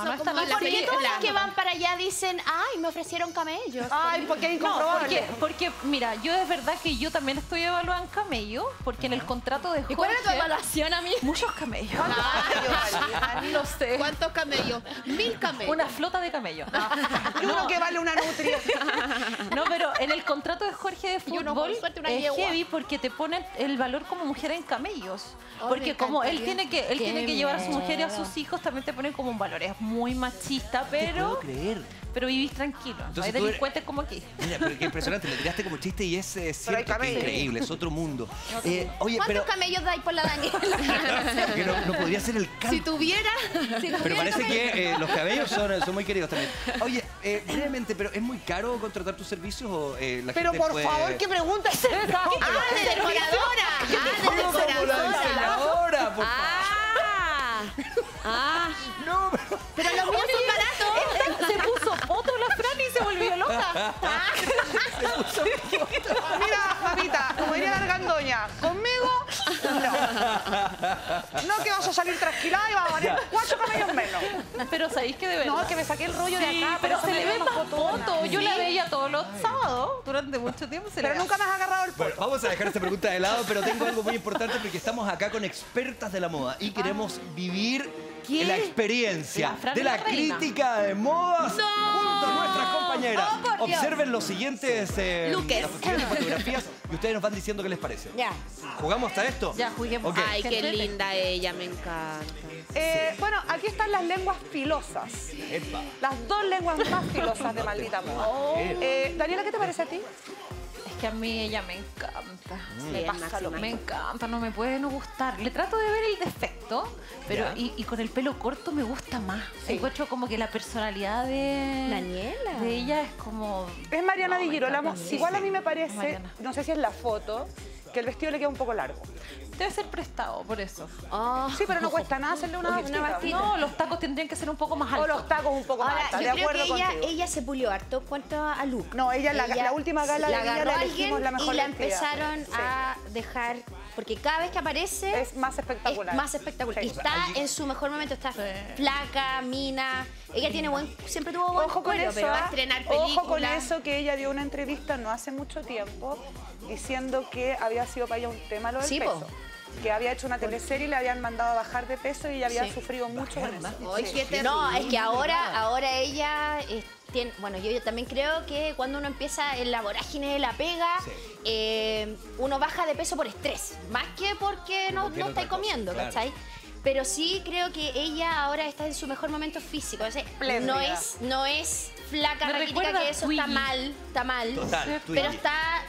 Es No, no es ¿Y por qué todos los que van para allá dicen, ay, me ofrecieron camellos? Ay, porque es No, incomprobable. porque, porque, mira, yo es verdad que yo también estoy evaluada en camello, porque en el contrato de Jorge... ¿Y cuál era tu evaluación, amigo? Muchos camellos. No sé. ¿Cuántos camellos? Mil camellos. Una flota de camellos. Y uno que vale una nutria. No, pero en el contrato de Jorge de fútbol por suerte, una es yegua. heavy porque te ponen el valor como mujer en camellos. Porque como él tiene que él tiene que llevar a su mujer y a sus hijos, también te ponen como un valor. Es muy machista, pero creer. pero vivís tranquilo. No Entonces hay delincuentes como aquí. Mira, pero qué impresionante, lo tiraste como chiste y es eh, cierto que camellos. increíble, es otro mundo. Eh, oye, ¿Cuántos pero camellos dais por la Daniela? no, no podría ser el Si cálculo. tuviera. Pero parece que eh, los cabellos son, son muy queridos también. Oye, eh, brevemente, ¿pero es muy caro contratar tus servicios o eh, la Pero gente por puede- favor, ¿qué pregunta es esa? ¡Ah, de decoradora! ¡Ah, de ¿Cómo somos la decoradora! por favor? ¡Ah! ¡Ah! No, pero... Pero los míos son baratos. Se puso foto la Fran y se volvió loca. Mira, mamita, como diría la argandoña, conmigo, no. No que vas a salir trasquilada y vas a valer cuatro camellos menos. Pero sabéis que de verdad. No, que me saqué el rollo de acá, pero se le ve más foto. Yo la veía todos los sábados durante mucho tiempo. Se Pero nunca me has agarrado el Bueno, vamos a dejar esta pregunta de lado, pero tengo algo muy importante porque estamos acá con expertas de la moda y queremos vivir ¿Qué? la experiencia La de la reina. crítica de modas No. junto a nuestras compañeras. Oh. Observen los siguientes, eh, las siguientes fotografías y ustedes nos van diciendo qué les parece. Ya. ¿Jugamos hasta esto? Ya, juguemos. Ok. Ay, Qué linda ella, me encanta. Eh, bueno, aquí están las lenguas filosas. Epa. Las dos lenguas más filosas de maldita moda. Eh, Daniela, ¿qué te parece a ti? Que a mí ella me encanta. Sí, me pasa lo. Me encanta, no me puede no gustar. Le trato de ver el defecto, pero y, y con el pelo corto me gusta más. Encuentro como que la personalidad de Daniela. de ella es como Es Mariana No, Di me Girolamo. Igual a Sí, mí me sí. parece, Mariana. no sé si es la foto, que el vestido le queda un poco largo. debe ser prestado por eso. Oh. Sí, pero no cuesta nada hacerle una Una bastita. No, los tacos tendrían que ser un poco más O altos. los tacos un poco más altos, yo de creo acuerdo que ella, contigo. ella se pulió harto cuanto a look. No, ella, la, la última gala la agarró la a elegimos alguien la mejor y la empezaron Sí. a dejar, porque cada vez que aparece Es más espectacular. es más espectacular. Sí. Y está en su mejor momento, está flaca, mina. Ella tiene buen, siempre tuvo buen Ojo con cuero, eso, pero va a ¿ah? estrenar película. Ojo con eso que ella dio una entrevista no hace mucho tiempo diciendo que había sido para ella un tema lo del Sí, po. peso. Que había hecho una teleserie y le habían mandado a bajar de peso y ella había Sí. sufrido mucho con eso. Ay, qué terrible. No, es que ahora, ahora ella tiene, bueno, yo, yo también creo que cuando uno empieza en la vorágine de la pega, Sí. eh, uno baja de peso por estrés, más que porque no, no no está otra cosa, comiendo, claro. ¿cachai? Pero sí creo que ella ahora está en su mejor momento físico. o sea, Espléndida. no es, no es flaca, raquítica, recuerda que eso está mal, está mal. Total, pero Twiggy. está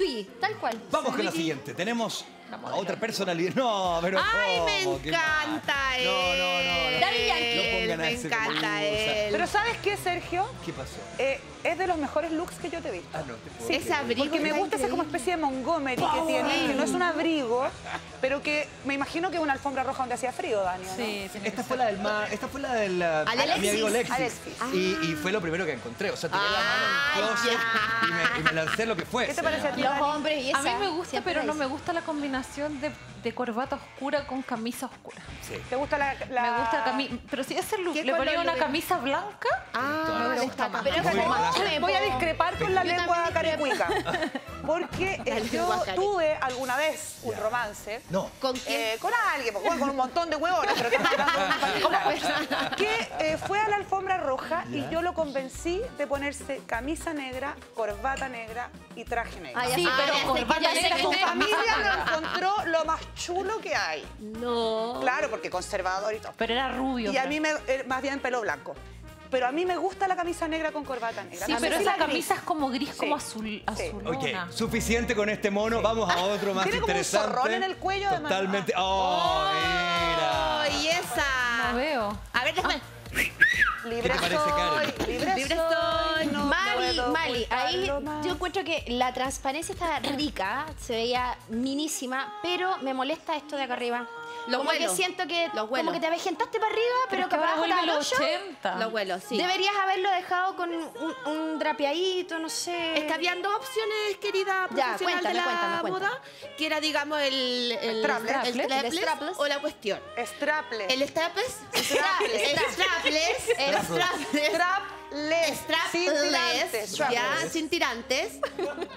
Twiggy, tal cual. Vamos con la siguiente. Tenemos a otra personalidad. No, pero Ay, me encanta él. No, no, no, no. Daddy Yankee. No pongan a Me encanta él. Pero ¿sabes qué, Sergio? ¿Qué pasó? Eh, es de los mejores looks que yo te he visto. Ah, no, te puedo Sí, Ese abrigo porque me gusta esa como especie de Montgomery que tiene, que no es un abrigo, pero que me imagino que es una alfombra roja donde hacía frío, Dani. ¿o no? Sí, tiene Esta fue la del mar, esta fue la del Alexis. mi amigo Alexis. Alexis. Y, y fue lo primero que encontré. O sea, tiré la mano en el closet y me, y me lancé lo que fue. ¿Qué te parece a ti, Los hombres y esa. A mí me gusta, siempre pero no es. me gusta la combinación de, de corbata oscura con camisa oscura. ¿Te gusta la, la- Me gusta la camisa, pero si ese look ¿Qué le ponía una camisa blanca, Ah, me gusta más. Pero como bien. Voy a discrepar con la Yo lengua también carecuica. Porque eh, yo tuve alguna vez un romance. No. ¿Con quién? eh, con alguien, con un montón de huevones, pero particular. Que eh, fue a la alfombra roja y yo lo convencí de ponerse camisa negra, corbata negra y traje negro. Ah, ya Sí, sé, pero corbata negra que con familia lo encontró lo más chulo que hay. No. Claro, porque conservador y todo. Pero era rubio. Y a mí me, eh, más bien pelo blanco. Pero a mí me gusta la camisa negra con corbata negra. Sí, No pero si esa camisa es como gris, Sí. como azul, Sí. Ok, suficiente con este mono. Vamos a otro más Tiene como un interesante. zorrón en el cuello. Totalmente. Oh, mira. Ay, esa. No veo. A ver, déjame. Libre ¿Qué te parece, soy, Karen? Libre, Libre soy, soy. no Mari, puedo Mali, ahí más. yo encuentro que la transparencia está rica, se veía minísima, pero me molesta esto de acá arriba. Los como vuelos. que siento que Los como que te avejentaste para arriba, pero, que para abajo está los el hoyo. 80. Los vuelos, sí. Deberías haberlo dejado con un, un drapeadito, no sé. Es que habían dos opciones, querida Ya, profesional cuéntame, de la cuéntame, cuéntame. moda, que era, digamos, el, el, Strapless. el El strapless strapless. o la cuestión. Strapless. El strapless, Strapless, strapless, el strapless, Strapless. Sin tirantes. strapless, ya, Strapless. sin tirantes,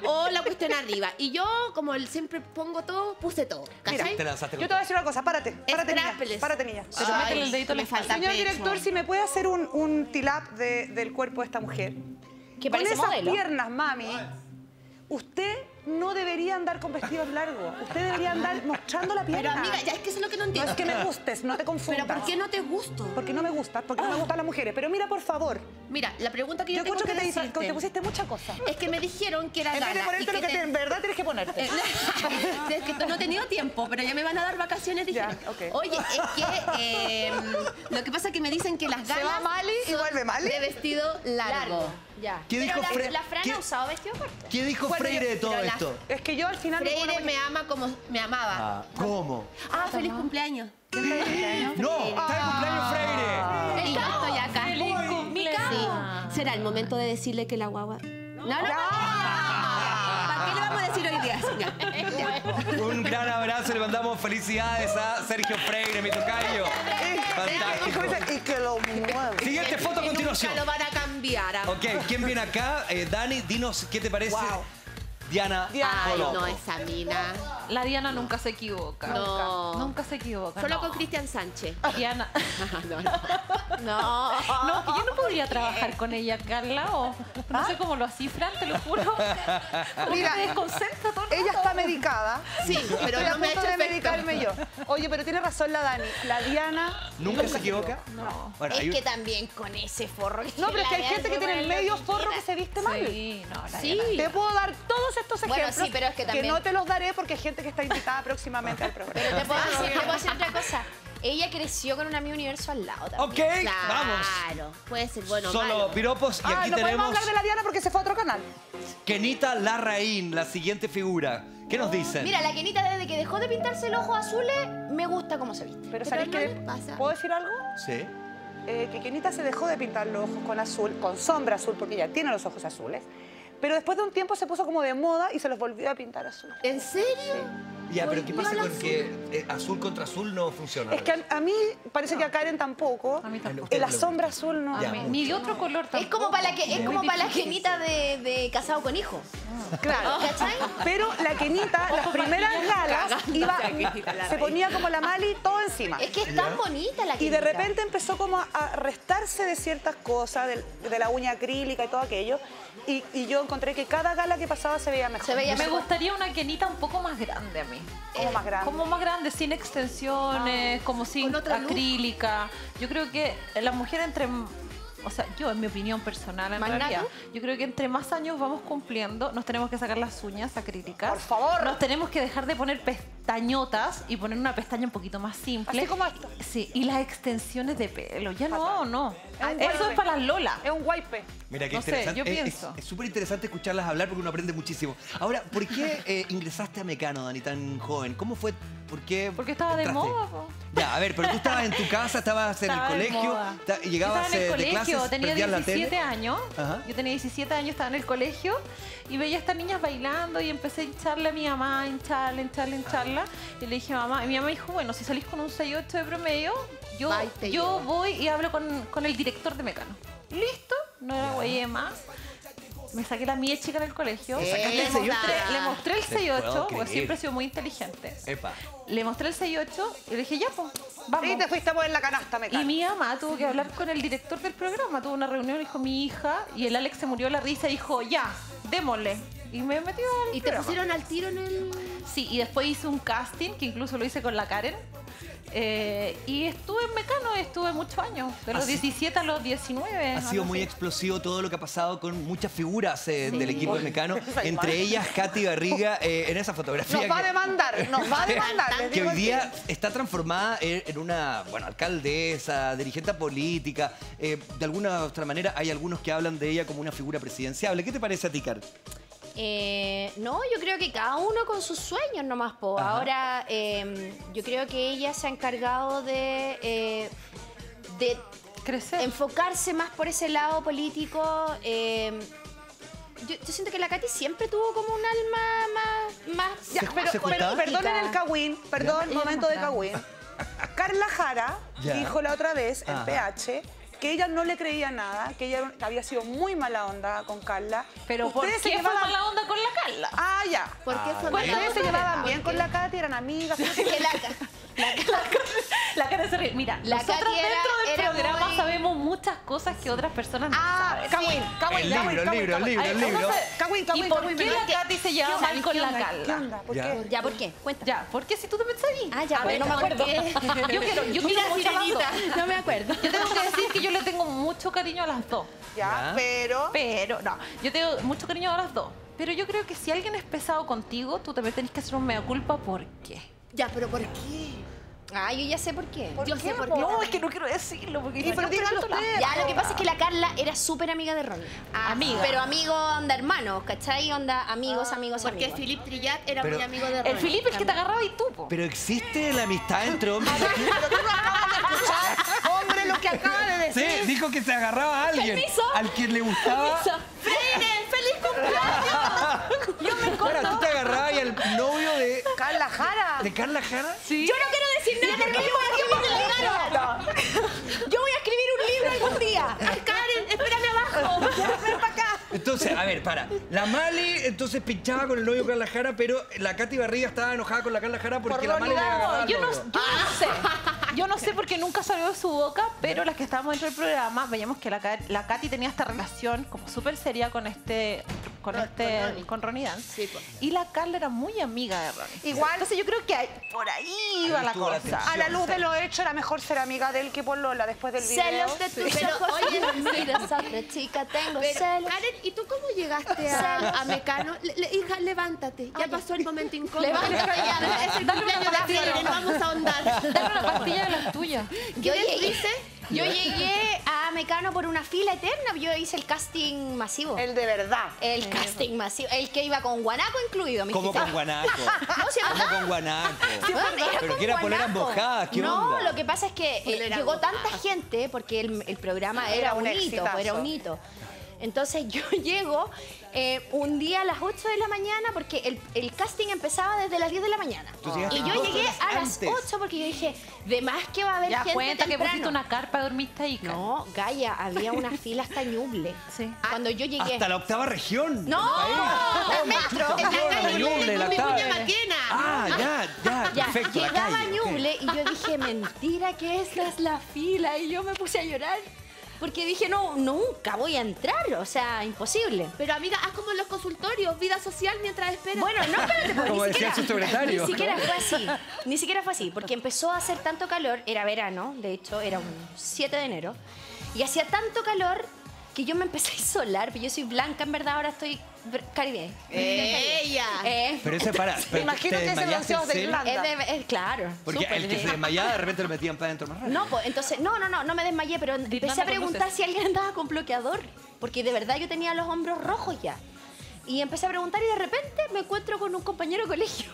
o la cuestión arriba. Y yo, como siempre pongo todo, puse todo, ¿cachai? Te lanzaste Yo con te voy a decir una cosa, párate, párate párate niña. Se te mete el dedito en me la falta Señor pecho. director, si me puede hacer un, un tilap de- del cuerpo de esta mujer. Que Con esas modelo. piernas, mami, usted no debería andar con vestidos largos. Usted debería andar mostrando la pierna. Pero amiga, ya es que eso es lo que no No entiendo. es que me gustes, no te confundas. Pero ¿por qué no te gusto? Porque no me gusta, porque no me gustan las mujeres. Pero mira, por favor, Mira, la pregunta que yo, yo tengo escucho que que te, decirte te pusiste muchas cosas. es que me dijeron que era En vez de gala y ponerte lo que te- te- en verdad tienes que ponerte. Eh, es que no he tenido tiempo, pero ya me van a dar vacaciones. Dijeron. Ya, ok. Oye, es que eh, lo que pasa es que me dicen que las galas va Mali y vuelve Mali. de vestido largo. Largo. Ya. ¿Qué Pero dijo la, Fre- la Fran qué- ha usado vestido corto. ¿Qué dijo Freire de todo la- esto? Es que yo al final... Freire me ama como me amaba. Ah, ¿Cómo? Ah, feliz cumpleaños. ¡No! ¡Está de cumpleaños Freire! Y yo estoy acá. ¡Feliz cumpleaños! Sí. Será el momento de decirle que la guagua. No, no, no. ¿Para qué le vamos a decir hoy día? Ya. Un gran abrazo, le mandamos felicidades a Sergio Freire, mi tocayo. Fantástico. Y que lo mueva. Siguiente foto a continuación. Nunca lo van a cambiar. ah. Ok, ¿quién viene acá? Eh, Dani, dinos qué te parece. Diana, Ay, Coloco. no, esa mina. La Diana nunca se equivoca. No. Nunca se equivoca. Solo no. con Cristian Sánchez. Diana. no, no. No. Yo no podría trabajar con ella, Carla, o no sé cómo lo cifran, te lo juro. Mira, me desconcentra todo el Ella está medicada. Sí, pero no me hecho de medicarme yo. Oye, pero tiene razón la Dani. La Diana... ¿Nunca se equivoca? No. Bueno, Es un- que también con ese forro que No, pero es que hay gente que tiene pone medio forro que se viste mal. Sí, no, la Sí. Te puedo dar todos estos Bueno, ejemplos sí, pero es que también- no te los daré porque hay gente que está invitada próximamente al programa. Pero te puedo decir, te puedo decir otra cosa. Ella creció con una mi universo al lado también. Ok, Claro, vamos. puede ser bueno Solo malo. piropos y Ah, aquí no podemos tenemos hablar de la Diana porque se fue a otro canal. Kenita Larraín, la siguiente figura. ¿Qué nos dicen? Mira, la Kenita desde que dejó de pintarse el ojo azules, me gusta cómo se viste. Pero ¿sabéis no qué? pasa. ¿Puedo decir algo? Sí. Eh, que Kenita se dejó de pintar los ojos con azul, con sombra azul, porque ella tiene los ojos azules. Pero después de un tiempo se puso como de moda y se los volvió a pintar azul. ¿En serio? Ya, pero ¿qué pasa con azul. que eh, azul contra azul no funciona? Es que a, a mí parece que a Karen tampoco. A mí tampoco. La sombra azul no. Ya. Ni de otro color tampoco. Es como para la, que, es como para la de, de casado con hijo. Claro. ¿Cachai? Pero la Kenita, las primeras galas, iba, se ponía como la Mali todo encima. Es que es tan bonita la Kenita. Y de repente empezó como a- restarse de ciertas cosas, de, la uña acrílica y todo aquello. Y, y yo encontré que cada gala que pasaba se veía mejor. Se veía Me mejor. gustaría una Kenita un poco más grande a mí. como más grande. Como más grande, sin extensiones, como sin acrílica. Yo creo que la mujer entre... O sea, yo en mi opinión personal, en ¿Más realidad, yo creo que entre más años vamos cumpliendo, nos tenemos que sacar las uñas acrílicas. Por favor. Nos tenemos que dejar de poner pestañotas y poner una pestaña un poquito más simple. Así como esto. Sí, y las extensiones de pelo. Ya no, Fatal. no. Es Eso es para las lolas. Es un wipe. Mira qué No sé, interesante. yo Es- pienso. Es súper interesante escucharlas hablar porque uno aprende muchísimo. Ahora, ¿por qué eh, ingresaste a Mecano, Dani, tan joven? ¿Cómo fue? ¿Por qué? Porque estaba de entraste? moda, po. Ya, a ver, pero tú estabas en tu casa, estabas en Estaba el de colegio, moda. llegabas estaba en el eh, de colegio, clases, tenía prendías la 17 tele. años. Ajá. Yo tenía 17 años, estaba en el colegio y veía a estas niñas bailando y empecé a hincharle a mi mamá, a hincharle, hincharle, hincharla. Y le dije, mamá, y mi mamá dijo, bueno, si salís con un 6-8 de promedio, yo, yo voy y hablo con, con el director de Mecano. Listo, no era güey más. Me saqué la mía chica en el colegio. sacaste Le mostré, 6-8? le mostré el Te puedo 6-8, porque siempre he sido muy inteligente. Epa. Le mostré el 6-8 y le dije, ya, pues, vamos. Y te fuiste a poner la canasta, me Y mi mamá tuvo que hablar con el director del programa, tuvo una reunión, dijo mi hija, y el Alex se murió la risa y dijo, ya, démosle. Y me metió al ¿Y te pusieron al tiro en el...? Sí, y después hice un casting, que incluso lo hice con la Karen. Eh, y estuve en Mecano, estuve muchos años, de los Así- 17 a los 19. Ha sido muy así. explosivo todo lo que ha pasado con muchas figuras eh, Sí. del equipo de Mecano, entre ellas Katy Barriga eh, en esa fotografía. Nos va a que- demandar, nos va a demandar. que hoy día está transformada en, una bueno, alcaldesa, dirigente política. Eh, de alguna u otra manera hay algunos que hablan de ella como una figura presidenciable. ¿Qué te parece a ti, Car? Eh, no, yo creo que cada uno con sus sueños nomás, po. Ajá. Ahora, eh, yo creo que ella se ha encargado de, eh, de Crecer. enfocarse más por ese lado político. eh, yo, yo siento que la Katy siempre tuvo como un alma más... más Ya, ¿Se- pero, se pero juntaba? perdonen el Cagüín, perdón, momento de. Cagüín. Carla Jara Ya. dijo la otra vez en Ajá. PH que ella no le creía nada, que ella había sido muy mala onda con Carla. Pero ¿por se qué fue llevaban- mala onda con la Carla? Ah, ya. ¿Por qué fue Ah, mala Ustedes se llevaban bien con la Katy, eran amigas. la, La cara se ríe. Mira, La nosotros era- dentro del era programa muy- sabemos muchas cosas que otras personas no Ah, saben. Ay, libro. no sé, Cagüín, ¿Y por qué me- la Katy se lleva ¿Qué mal con ¿Qué la? Carla? ¿Qué? ¿Por Ya. qué? ya, ¿por qué? Cuenta. Ya, porque si tú te pensás ahí. Ah, ya, A ver, no me ¿por acuerdo. qué? Yo quiero, yo quiero sirenita, no me acuerdo. Yo tengo que decir que yo le tengo mucho cariño a las dos. Ya, Ya. pero... Pero, no, yo tengo mucho cariño a las dos. Pero yo creo que si alguien es pesado contigo, tú también tenés que hacer un mea culpa. ¿Por qué? Ya, pero ¿por qué? Ah, yo ya sé por qué. Yo sé por po? qué. No, es que no quiero decirlo. Porque Y pero. Ya, lo que pasa es que la Carla era súper amiga de Ronnie. Amiga. Pero amigo, onda hermanos, ¿cachai? Onda amigos, amigos, Porque amigos. Philip Trillat era Pero- muy amigo de El Ronnie. Felipe es que te agarraba y tú, po. Pero existe la amistad entre hombres. Pero tú no acabas de escuchar, hombre, lo que acaba de decir. Sí, dijo que se agarraba a alguien. Permiso. Al quien le gustaba. ¡Feliz cumpleaños! Yo me Ahora, tú te agarrabas y al novio de, Carla Jara. de Carla Jara. Sí. Yo no quiero decir nada porque yo voy a escribir un libro. Yo voy a escribir un libro algún día. Karen, espérame abajo. Ven para acá. Entonces, a ver, para. La Mali entonces pinchaba con el novio Carla Jara, pero la Katy Barriga estaba enojada con la Carla Jara porque Por la Mali le agarraba yo no, yo no sé. Yo no sé porque nunca salió de su boca, pero las que estábamos dentro del programa veíamos que la, la Katy tenía esta relación como súper seria con este con este con Ronnie Dance. Y la Carla era muy amiga de Ronnie. Igual- Entonces yo creo que hay- por ahí va la estuvo la cosa. A la luz de lo hecho, era mejor ser amiga de él que por Lola después del video. Celos de tus Pero, ojos. oye, mira, esa otra chica, tengo Pero, celos. Karen, ¿y tú cómo llegaste a, a Mecano? Le- le- hija, levántate. Ya pasó el momento incómodo. Levántate. Ya, Es el Dale cumpleaños de Karen, no vamos a ahondar. Dame una pastilla de las tuyas. Yo ¿Qué llegué, dice? Yo llegué a Mecano por una fila eterna. Yo hice el casting masivo. El de verdad. El casting masivo. El que iba con guanaco incluido, hijita. con guanaco. No, Como ¿verdad? con guanaco. Bueno, era Pero que era poleras guanaco. mojadas, ¿qué no, onda? lo que pasa es que eh, llegó tanta gente porque el, el programa Era era, un un hito, pues, era un hito. Entonces yo llego eh, un día a las 8 de la mañana porque el, el casting empezaba desde las 10 de la mañana. Y yo llegué a las antes. 8 porque yo dije, de más que va a haber Ya gente cuenta que temprano. pusiste una carpa y dormiste ahí. No, Gaya, había una fila hasta Ñuble. Sí. Cuando yo llegué. Hasta la octava región. ¡No! ¡El metro! En la calle Ñuble, la mi octava. puña Maquena. Ah, ya, ya, Ya, perfecto, llegaba ok. Ñuble y yo dije, mentira que esa es la fila. Y yo me puse a llorar. Porque dije, no, nunca voy a entrar. O sea, imposible. Pero amiga, haz como en los consultorios, vida social mientras esperas. Bueno, no, espérate, porque Como ni decía siquiera, su secretario. Ni siquiera fue así. Ni siquiera fue así. Porque empezó a hacer tanto calor. Era verano, de hecho, era un 7 de enero. Y hacía tanto calor que yo me empecé a isolar. Pero yo soy blanca, en verdad, ahora estoy br- caribe. Ella. Eh, Pero ese para. Me pero imagino ¿te que ese de? Irlanda. es de- es- claro. Porque el que de- se desmayaba de repente lo metían para adentro más rápido. No, pues entonces, no, no, no, no me desmayé, pero empecé Irlanda a preguntar si alguien andaba con bloqueador, porque de verdad yo tenía los hombros rojos ya. Y empecé a preguntar y de repente me encuentro con un compañero de colegio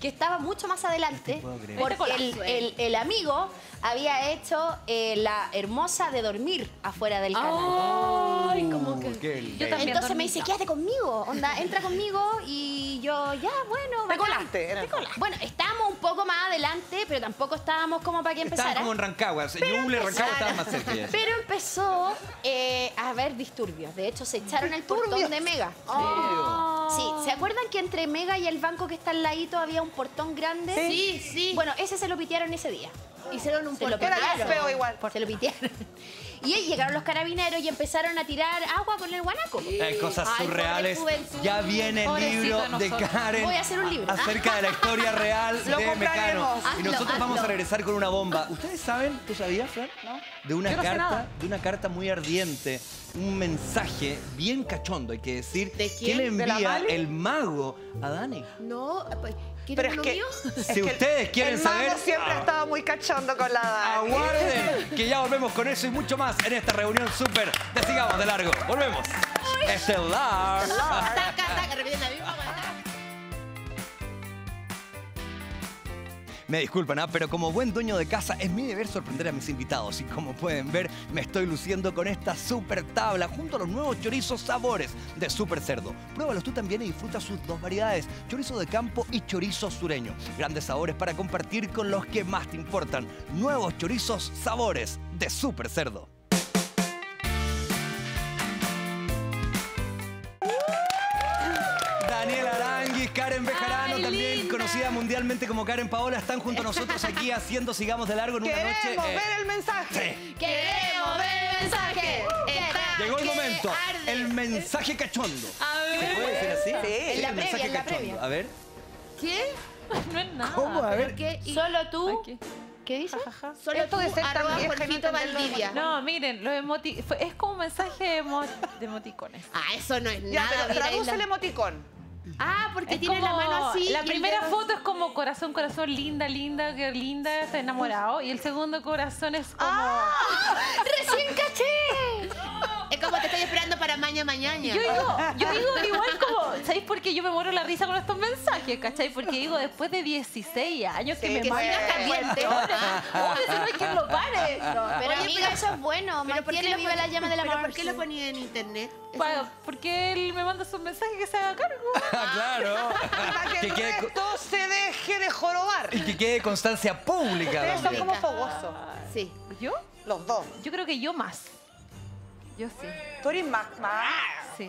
que estaba mucho más adelante, puedo creer. porque el, el- el amigo había hecho eh, la hermosa de dormir afuera del canal. Ay, como que. Qué lindo. Yo también Entonces me dice, quédate conmigo, onda, entra conmigo y yo, ya, bueno. Te bacán". colaste. Te colaste. Bueno, estábamos un poco más adelante, pero tampoco estábamos como para que empezara. como en Rancagua. Pero Ñuble, Rancagua estaban más cerca. ya. Pero empezó eh, a haber disturbios. De hecho, se echaron el portón de Mega. Sí, ¿se acuerdan que entre Mega y el banco que está al ladito había un portón grande? Sí, sí. Bueno, ese se lo pitearon ese día. Hicieron un Se lo portón. Era pitearon. más feo igual. Se lo pitearon. Y ahí llegaron los carabineros y empezaron a tirar agua con el guanaco. Hay cosas Ay, surreales. Ya viene el libro de. Karen Voy a hacer un libro. acerca de la historia real Lo de Mecano. Y Hazlo, nosotros vamos a regresar con una bomba. ¿Ustedes saben? ¿Tú sabías, Fran? De una Yo no carta, de una carta muy ardiente, un mensaje bien cachondo, hay que decir, ¿De que quién? le ¿De la envía el mago a Dani. No, pues, Pero ¿quieres es que, es Si que ustedes quieren el saber- ah. siempre ha estado muy cachondo con la Dani. Aguarden, que ya volvemos con eso y mucho más en esta reunión súper de Sigamos de Largo. Volvemos. Estelar. Taca, taca, repiten Me disculpan, ¿ah? pero como buen dueño de casa es mi deber sorprender a mis invitados y como pueden ver me estoy luciendo con esta super tabla junto a los nuevos chorizos sabores de Super Cerdo. Pruébalos tú también y disfruta sus dos variedades, chorizo de campo y chorizo sureño. Grandes sabores para compartir con los que más te importan. Nuevos chorizos sabores de Super Cerdo. Karen Bejarano, Ay, también linda. conocida mundialmente como Karen Paola, están junto a nosotros aquí haciendo Sigamos de Largo en una Queremos noche. eh, ver el mensaje. sí. Queremos ver el mensaje. Está Llegó el momento, arde. el mensaje cachondo. ¿Se puede decir así? Sí. En la el previa, mensaje en la cachondo. previa. A ver. ¿Qué? No es nada. ¿Cómo? A ver. ¿Qué? Solo tú. Aquí. ¿Qué dices? Solo Esto tú, de ser arroba Jorgito. Valdivia. No, miren, los emoti es como un mensaje de, emo- de emoticones. Ah, eso no es Ya, nada. pero traduce el emoticón. Ah, porque Es tiene la mano así. La primera dedo- foto es como corazón, corazón, linda, linda, que linda, está enamorado. Y el segundo corazón es como. ¡Ah! ¡Recién caché! Es como te estoy esperando para mañana mañana. Yo digo, yo digo igual como, ¿sabéis por qué yo me muero la risa con estos mensajes? ¿Cachai? Porque digo, después de 16 años que Sí, me que mandan caliente. Oye, eso no hay quien lo pare. Pero Oye, amiga, pero- eso es bueno. ¿Pero por qué Mantiene lo viva la llama del amor. ¿Pero por qué lo ponía en internet? Pa- Porque él me manda sus mensajes que se haga cargo. Ah, claro. Para que que el quede, co- resto se deje de jorobar. y que quede constancia pública Ustedes son como fogosos. Sí. ¿Yo? Los dos. Yo creo que yo más. Yo sí. Tú eres más, más. Sí.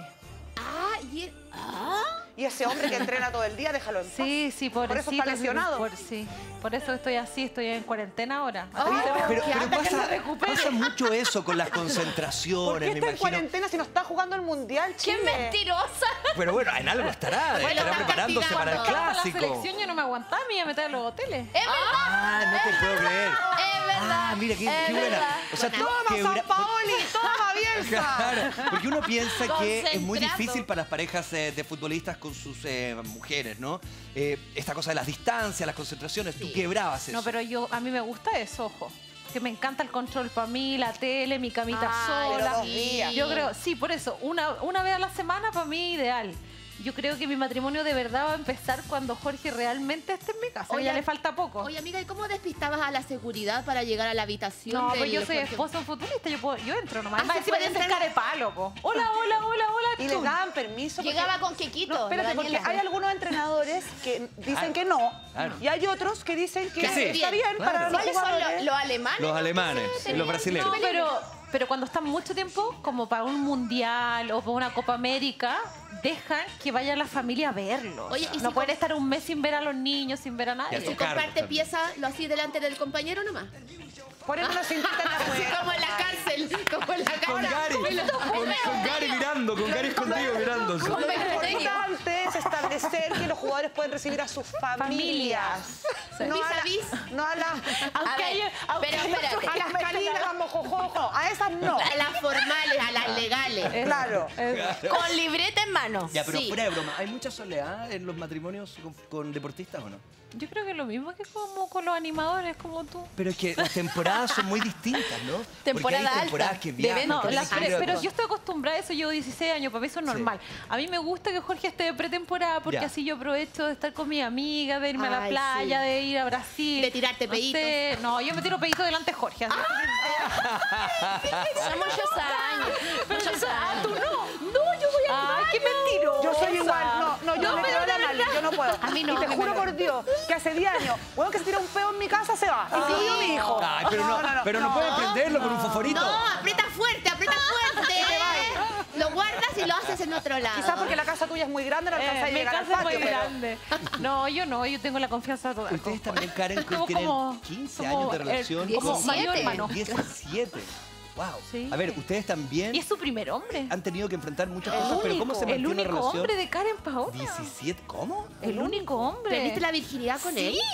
Ah, y... Ah. Y ese hombre que entrena todo el día, déjalo en paz. Sí, sí, Por pobrecito. eso está lesionado. Por, sí. Por eso estoy así, estoy en cuarentena ahora. Pero, pero se pasa, pasa mucho eso con las ¿Por concentraciones, qué me está en cuarentena si no está jugando el Mundial, ¡Qué Chile? mentirosa! Pero bueno, en algo estará, Bueno, estará preparándose para el. Para la clásico. selección yo no me aguantaba, me iba a meter a los hoteles. ¡Es verdad! Ah, no te puedo creer. Es verdad. Ah, mira, qué, Es qué buena. verdad. O sea, Toma, quebra- San Paoli, toma, Bielsa. Claro, porque uno piensa que es muy difícil para las parejas eh, de futbolistas con sus eh, mujeres, ¿no? Eh, esta cosa de las distancias, las concentraciones, tú quebrabas eso. No, pero yo, a mí me gusta eso, ojo. Que me encanta el control para mí, la tele, mi camita Ay, sola. los dos días. Yo creo, sí, por eso, una, una vez a la semana para mí ideal. Yo creo que mi matrimonio de verdad va a empezar cuando Jorge realmente esté en mi casa. Oye, ya le falta poco. Oye, amiga, ¿y cómo despistabas a la seguridad para llegar a la habitación? no, del pues yo soy Jorge? un futbolista, yo, puedo, yo entro nomás. Ah, encima de palo, po. Hola, hola, hola, hola. Y les daban permiso. porque- Llegaba con Quequito. No, espérate, porque Daniela. hay algunos entrenadores que dicen que no Claro. y hay otros que dicen que sí. está bien Claro. para los ¿Cuáles son jugadores. los, los alemanes? Los alemanes y los brasileños. No, pero, pero cuando están mucho tiempo, como para un mundial o para una Copa América, dejan que vaya la familia a verlos. Oye, ¿y no si pueden estar un mes sin ver a los niños, sin ver a nadie. Carlos comparte pieza, lo así delante del compañero nomás. Ponen una cintita en la Así puerta. como en la cárcel, como en la Con cárcel. Gary, con, con Gary mirando, con Gary escondido mirando. Con Lo importante es establecer que los jugadores pueden recibir a sus familias. No, a a la, no a la- A ver, haya- aunque pero haya espérate. otro- a las carinas, a mojojojo, a esas no. A las formales, a las legales. Claro. Con libreta en mano. Ya, pero Sí. fuera de broma, ¿hay mucha soledad en los matrimonios con, con deportistas o no? Yo creo que es lo mismo que como con los animadores, como tú. Pero es que las temporadas son muy distintas, ¿no? Temporada Porque hay temporadas alta, que de viajan. No, que la tienen que pre- ir a- pero yo estoy acostumbrada a eso, llevo 16 años, para mí eso es normal. A mí me gusta que Jorge esté de pretemporada porque Ya. así yo aprovecho de estar con mi amiga, de irme a la Ay, playa, sí. de ir a Brasil. De tirarte no peitos. sé. No, yo me tiro pedito delante de Jorge. así. Son muchos años. Muchos Ah, años. tú no. No, yo voy a. Ay, qué mentiroso. Yo soy igual, no, no, yo me pero no puedo. A mí no, Y te a juro por Dios que hace 10 años, bueno, que se tira un peo en mi casa se va. Incluido mi hijo. Ay, pero no, pero no, pueden prenderlo con un fosforito. No, aprieta fuerte, aprieta fuerte. Lo guardas y lo haces en otro lado. Quizás porque la casa tuya es muy grande, no alcanza a Eh, mi llegar al casa es patio. muy pero- grande. No, yo no, yo tengo la confianza toda. Ustedes también, Karen, Como- tienen como- 15 como años de el- relación como con mayor hermano. 17. Wow. Sí. A ver, ustedes también Y es su primer hombre. han tenido que enfrentar muchas El cosas, pero único, ¿cómo se el mantiene una único relación? hombre de Karen Paola. 17, ¿cómo? El único hombre. ¿Perdiste la virginidad con él?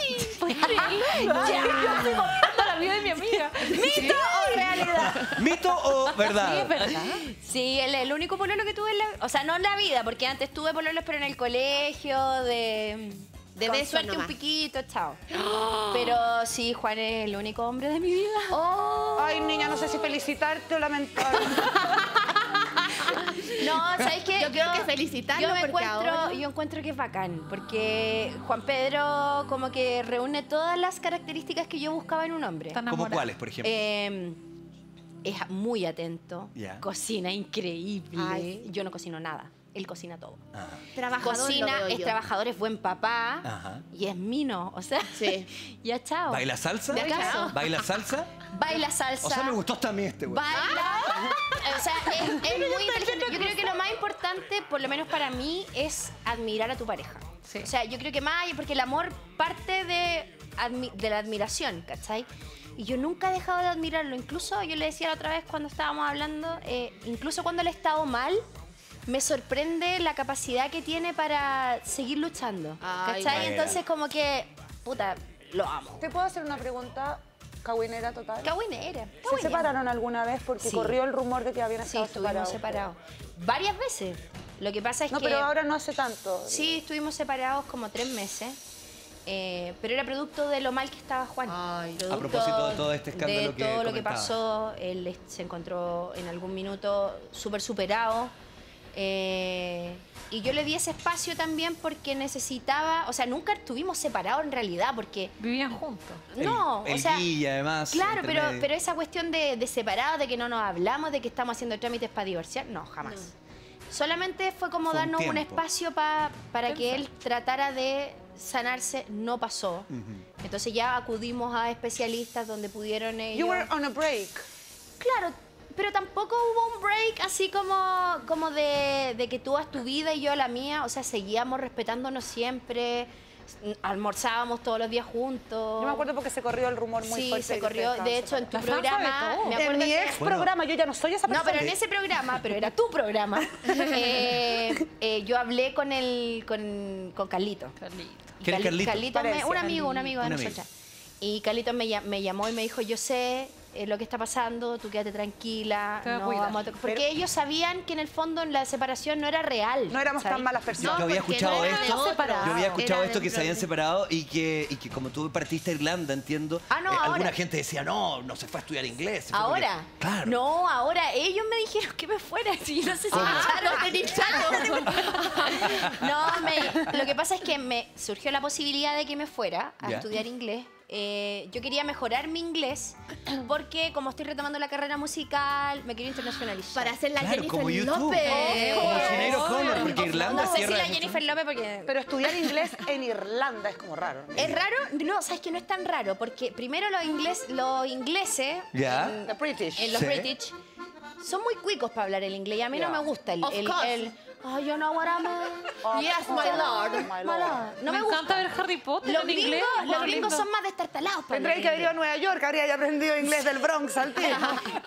Sí, increíble. Ya, yo estoy contando la vida de mi amiga. ¿Mito o realidad? ¿Mito o verdad? Sí, es verdad. Sí, el, el único pololo que tuve en la... O sea, no en la vida, porque antes tuve pololos, pero en el colegio, de... De con suerte nomás. un piquito, chao. Pero sí, Juan es el único hombre de mi vida. Ay, niña, no sé si felicitarte o lamentar. No, ¿sabes qué? Yo creo que felicitarlo yo me porque encuentro, ahora- yo encuentro que es bacán, porque Juan Pedro como que reúne todas las características que yo buscaba en un hombre. ¿Cómo cuáles, por ejemplo? Eh, es muy atento, Ya. cocina increíble. Ay. Yo no cocino nada, él cocina todo. Ajá. Trabajador lo Cocina, veo es yo. trabajador, es buen papá Ajá. y es mino, o sea, Sí. ya chao. ¿Baila salsa? ¿De acaso? ¿Baila salsa? Baila salsa. O sea, me gustó también este, güey. Baila. O sea, es, es muy inteligente. Yo creo que lo más importante, por lo menos para mí, es admirar a tu pareja. Sí. O sea, yo creo que más, porque el amor parte de la admiración, ¿cachai? Y yo nunca he dejado de admirarlo. Incluso, yo le decía la otra vez cuando estábamos hablando, eh, incluso cuando él ha estado mal, me sorprende la capacidad que tiene para seguir luchando. Ay, ¿Cachai? Entonces, como que, puta, lo amo. ¿Te puedo hacer una pregunta cahuinera total? Cahuinera. ¿Se cahuinera. separaron alguna vez? Porque Sí. corrió el rumor de que habían Sí, estado estuvimos separados. separados. Varias veces. Lo que pasa es No, que... pero ahora no hace tanto. Sí, estuvimos separados como tres meses. eh, pero era producto de lo mal que estaba Juan. Ay. A propósito de todo este escándalo de que todo lo que pasó, él se encontró en algún minuto súper superado. Eh, y yo le di ese espacio también porque necesitaba, o sea, nunca estuvimos separados en realidad, porque Vivían juntos. No, el o sea, guilla, además. Claro, pero, medio. pero esa cuestión de, de separados, de que no nos hablamos, de que estamos haciendo trámites para divorciar, no, jamás. Solamente fue como Fue darnos un, espacio pa- para que él tratara de sanarse, no pasó. Entonces ya acudimos a especialistas donde pudieron ellos... You were on a break. Claro, pero tampoco hubo un break así como, como de, de que tú haz tu vida y yo la mía. O sea, seguíamos respetándonos siempre, almorzábamos todos los días juntos. Yo me acuerdo porque se corrió el rumor muy Sí, fuerte. se de que corrió. De hecho, en tu La programa. Me En acuerdo mi que- ex programa yo ya no soy esa no, persona. pero en ese programa, pero era tu programa, eh, eh, yo hablé con el, con, con Carlito. Y ¿Quién es Carli- Carlito? Carlitos me- un amigo, un amigo de nosotras. Y Carlitos me, me llamó y me dijo, yo sé eh, lo que está pasando, tú quédate tranquila. Te voy a no cuidar. vamos a to-". Porque ellos sabían que en el fondo la separación no era real. No éramos ¿sabes? tan malas personas. yo había escuchado no esto. Yo había escuchado Era esto que se habían separado y que, y que como tú partiste a Irlanda, entiendo. Ah, no, eh, alguna ahora. gente decía, no, no se fue a estudiar inglés. se fue porque-". Ahora, Claro. no, ahora ellos me dijeron que me fuera. No sé si Ah. me echaron. no, me- lo que pasa es que me surgió la posibilidad de que me fuera a Ya. estudiar inglés. Eh, yo quería mejorar mi inglés porque como estoy retomando la carrera musical, me quiero internacionalizar. Para hacer la Claro, Jennifer como YouTube. López. Como Sinead O'Connor, porque Irlanda no sé si la Jennifer López porque... Pero estudiar inglés en Irlanda es como raro. ¿no? ¿Es raro? No, sabes que no es tan raro, porque primero los, inglés, los ingleses Ya. en, British. en los Sí. British son muy cuicos para hablar el inglés y a mí no Yeah. me gusta el... Of el, course. el, oh, you know what I mean? Yes, my lord. My lord. No me, me, encanta gusta. ver Harry Potter Los en gringos, inglés. los gringos lindo. son más destartalados hablar que haber ido a. Nueva York, habría aprendido inglés del Bronx al tiro.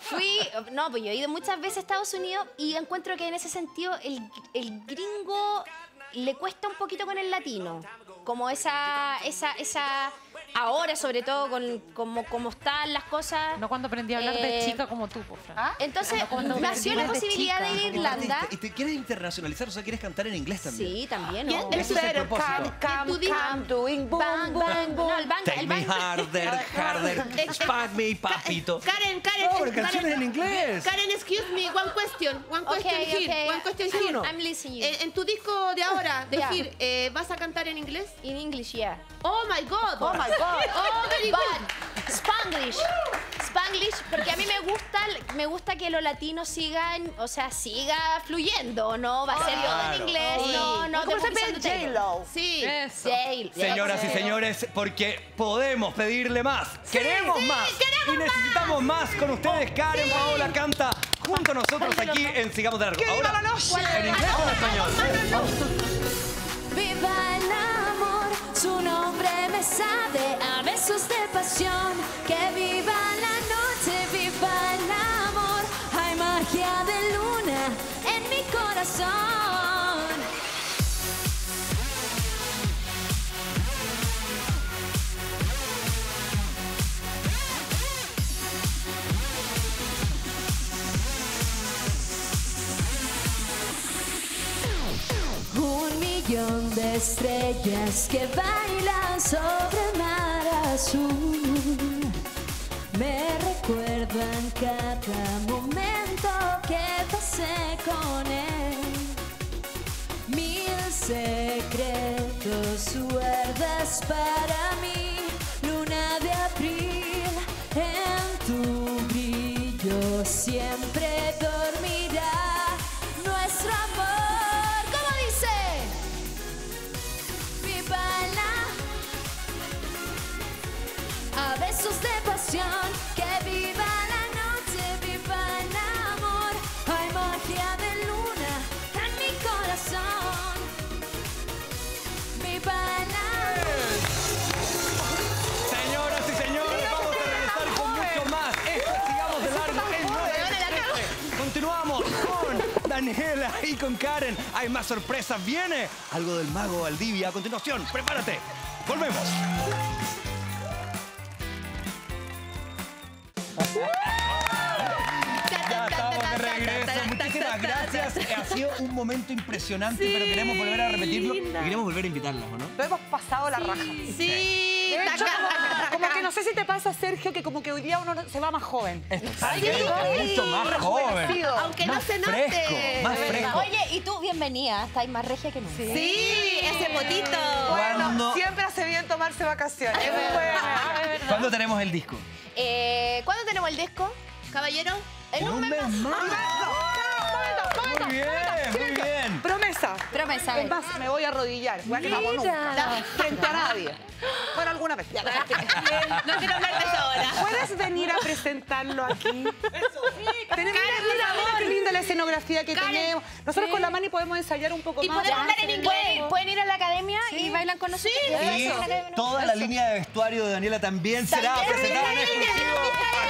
Fui, no, pues yo he ido muchas veces a Estados Unidos y encuentro que en ese sentido el, el gringo le cuesta un poquito con el latino. Como esa, esa, esa, ahora sobre todo con como, como están las cosas. No cuando aprendí a hablar Eh, de chica como tú, po, Fran. Entonces nació la posibilidad chica. de ir a Como Irlanda. artista. ¿Y te quieres internacionalizar? O sea, ¿quieres cantar en inglés también? Sí, también. ¿Quién? ¿no? Ese es el propósito. come, come, tú dices- come, doing boom, Bang, boom, bang. boom. No, el bang, Take el me harder, harder, spank me, papito. Karen, Karen, No, pero Karen, canciones en inglés. Karen, excuse me, one question, one question Okay, here, okay. one question I'm- listening. En, en tu disco de ahora, Yeah. eh, ¿vas a cantar en inglés? In English, yeah. Oh my God. Oh my God. Oh, very good. But Spanglish. Spanglish, porque a mí me gusta, me gusta que los latinos sigan, o sea, siga fluyendo, no va a ser todo Claro. en inglés, Sí. no, no. ¿Cómo se te J-Lo? Sí. Eso. J- Señoras y señores, porque podemos pedirle más. queremos más. y necesitamos más. con ustedes. Karen Paola canta junto a nosotros aquí en Sigamos de Largo. Ahora, en inglés o en español. Viva amor, su nombre me sabe a besos de pasión. Que viva la noche, viva el amor. Hay magia de luna en mi corazón. Estrellas que bailan sobre mar azul. Me recuerdan cada momento que pasé con él. Mil secretos guardas para mí, luna de abril, en tu brillo siempre dormirá Daniela y con Karen. Hay más sorpresas. Viene algo del mago Valdivia. A continuación, prepárate. Volvemos. Ya estamos de regreso. Muchísimas gracias. Ha sido un momento impresionante, pero queremos volver a repetirlo y queremos volver a invitarlas, ¿o no? Lo hemos pasado la raja. Sí, De hecho, taca. Como, que no sé si te pasa, Sergio, que como que hoy día uno se va más joven. Ay, mucho más joven. Aunque no se note. fresco, más fresco. Oye, y tú, bienvenida. Estáis más regia que nunca. Sí, ese potito. Bueno, ¿Cuándo? siempre hace bien tomarse vacaciones. Es muy bueno. ¿Cuándo tenemos el disco? Eh, ¿Cuándo tenemos el disco? Caballero. En un mes más. Bien, muy bien. Promesa. Promesa. Es más, me voy a arrodillar. Voy a que vamos nunca. Mira. Frente a nadie. Bueno, alguna vez. Ya. No quiero hablar de eso ahora. ¿Puedes venir a presentarlo aquí? Tenemos, mira, mira qué linda la escenografía que Karen, tenemos. Nosotros sí. con la Mani podemos ensayar un poco Y más. podemos hablar en inglés. ¿Pueden, pueden ir a la academia y bailan con nosotros. Y toda la línea de vestuario de Daniela también será presentada en Mira, exclusivo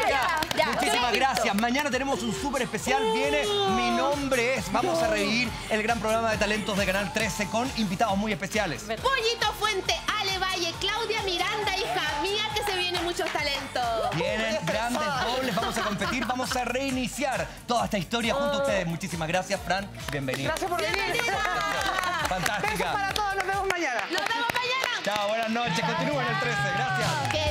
mira, acá. ya, Muchísimas gracias. Mañana tenemos un súper especial. Viene Mi Nombre Es. Vamos a revivir el gran programa de talentos de Canal 13 con invitados muy especiales. Pollito Fuente, Ale Valle, Claudia Miranda, hija mía, que se vienen muchos talentos. Vienen grandes dobles, vamos a competir, vamos a reiniciar toda esta historia junto a ustedes. Muchísimas gracias, Fran. Bienvenido. Gracias por venir. Besos Fantástica. para todos. Nos vemos mañana. Nos vemos mañana. Chao, buenas noches. Continúen el 13. Gracias.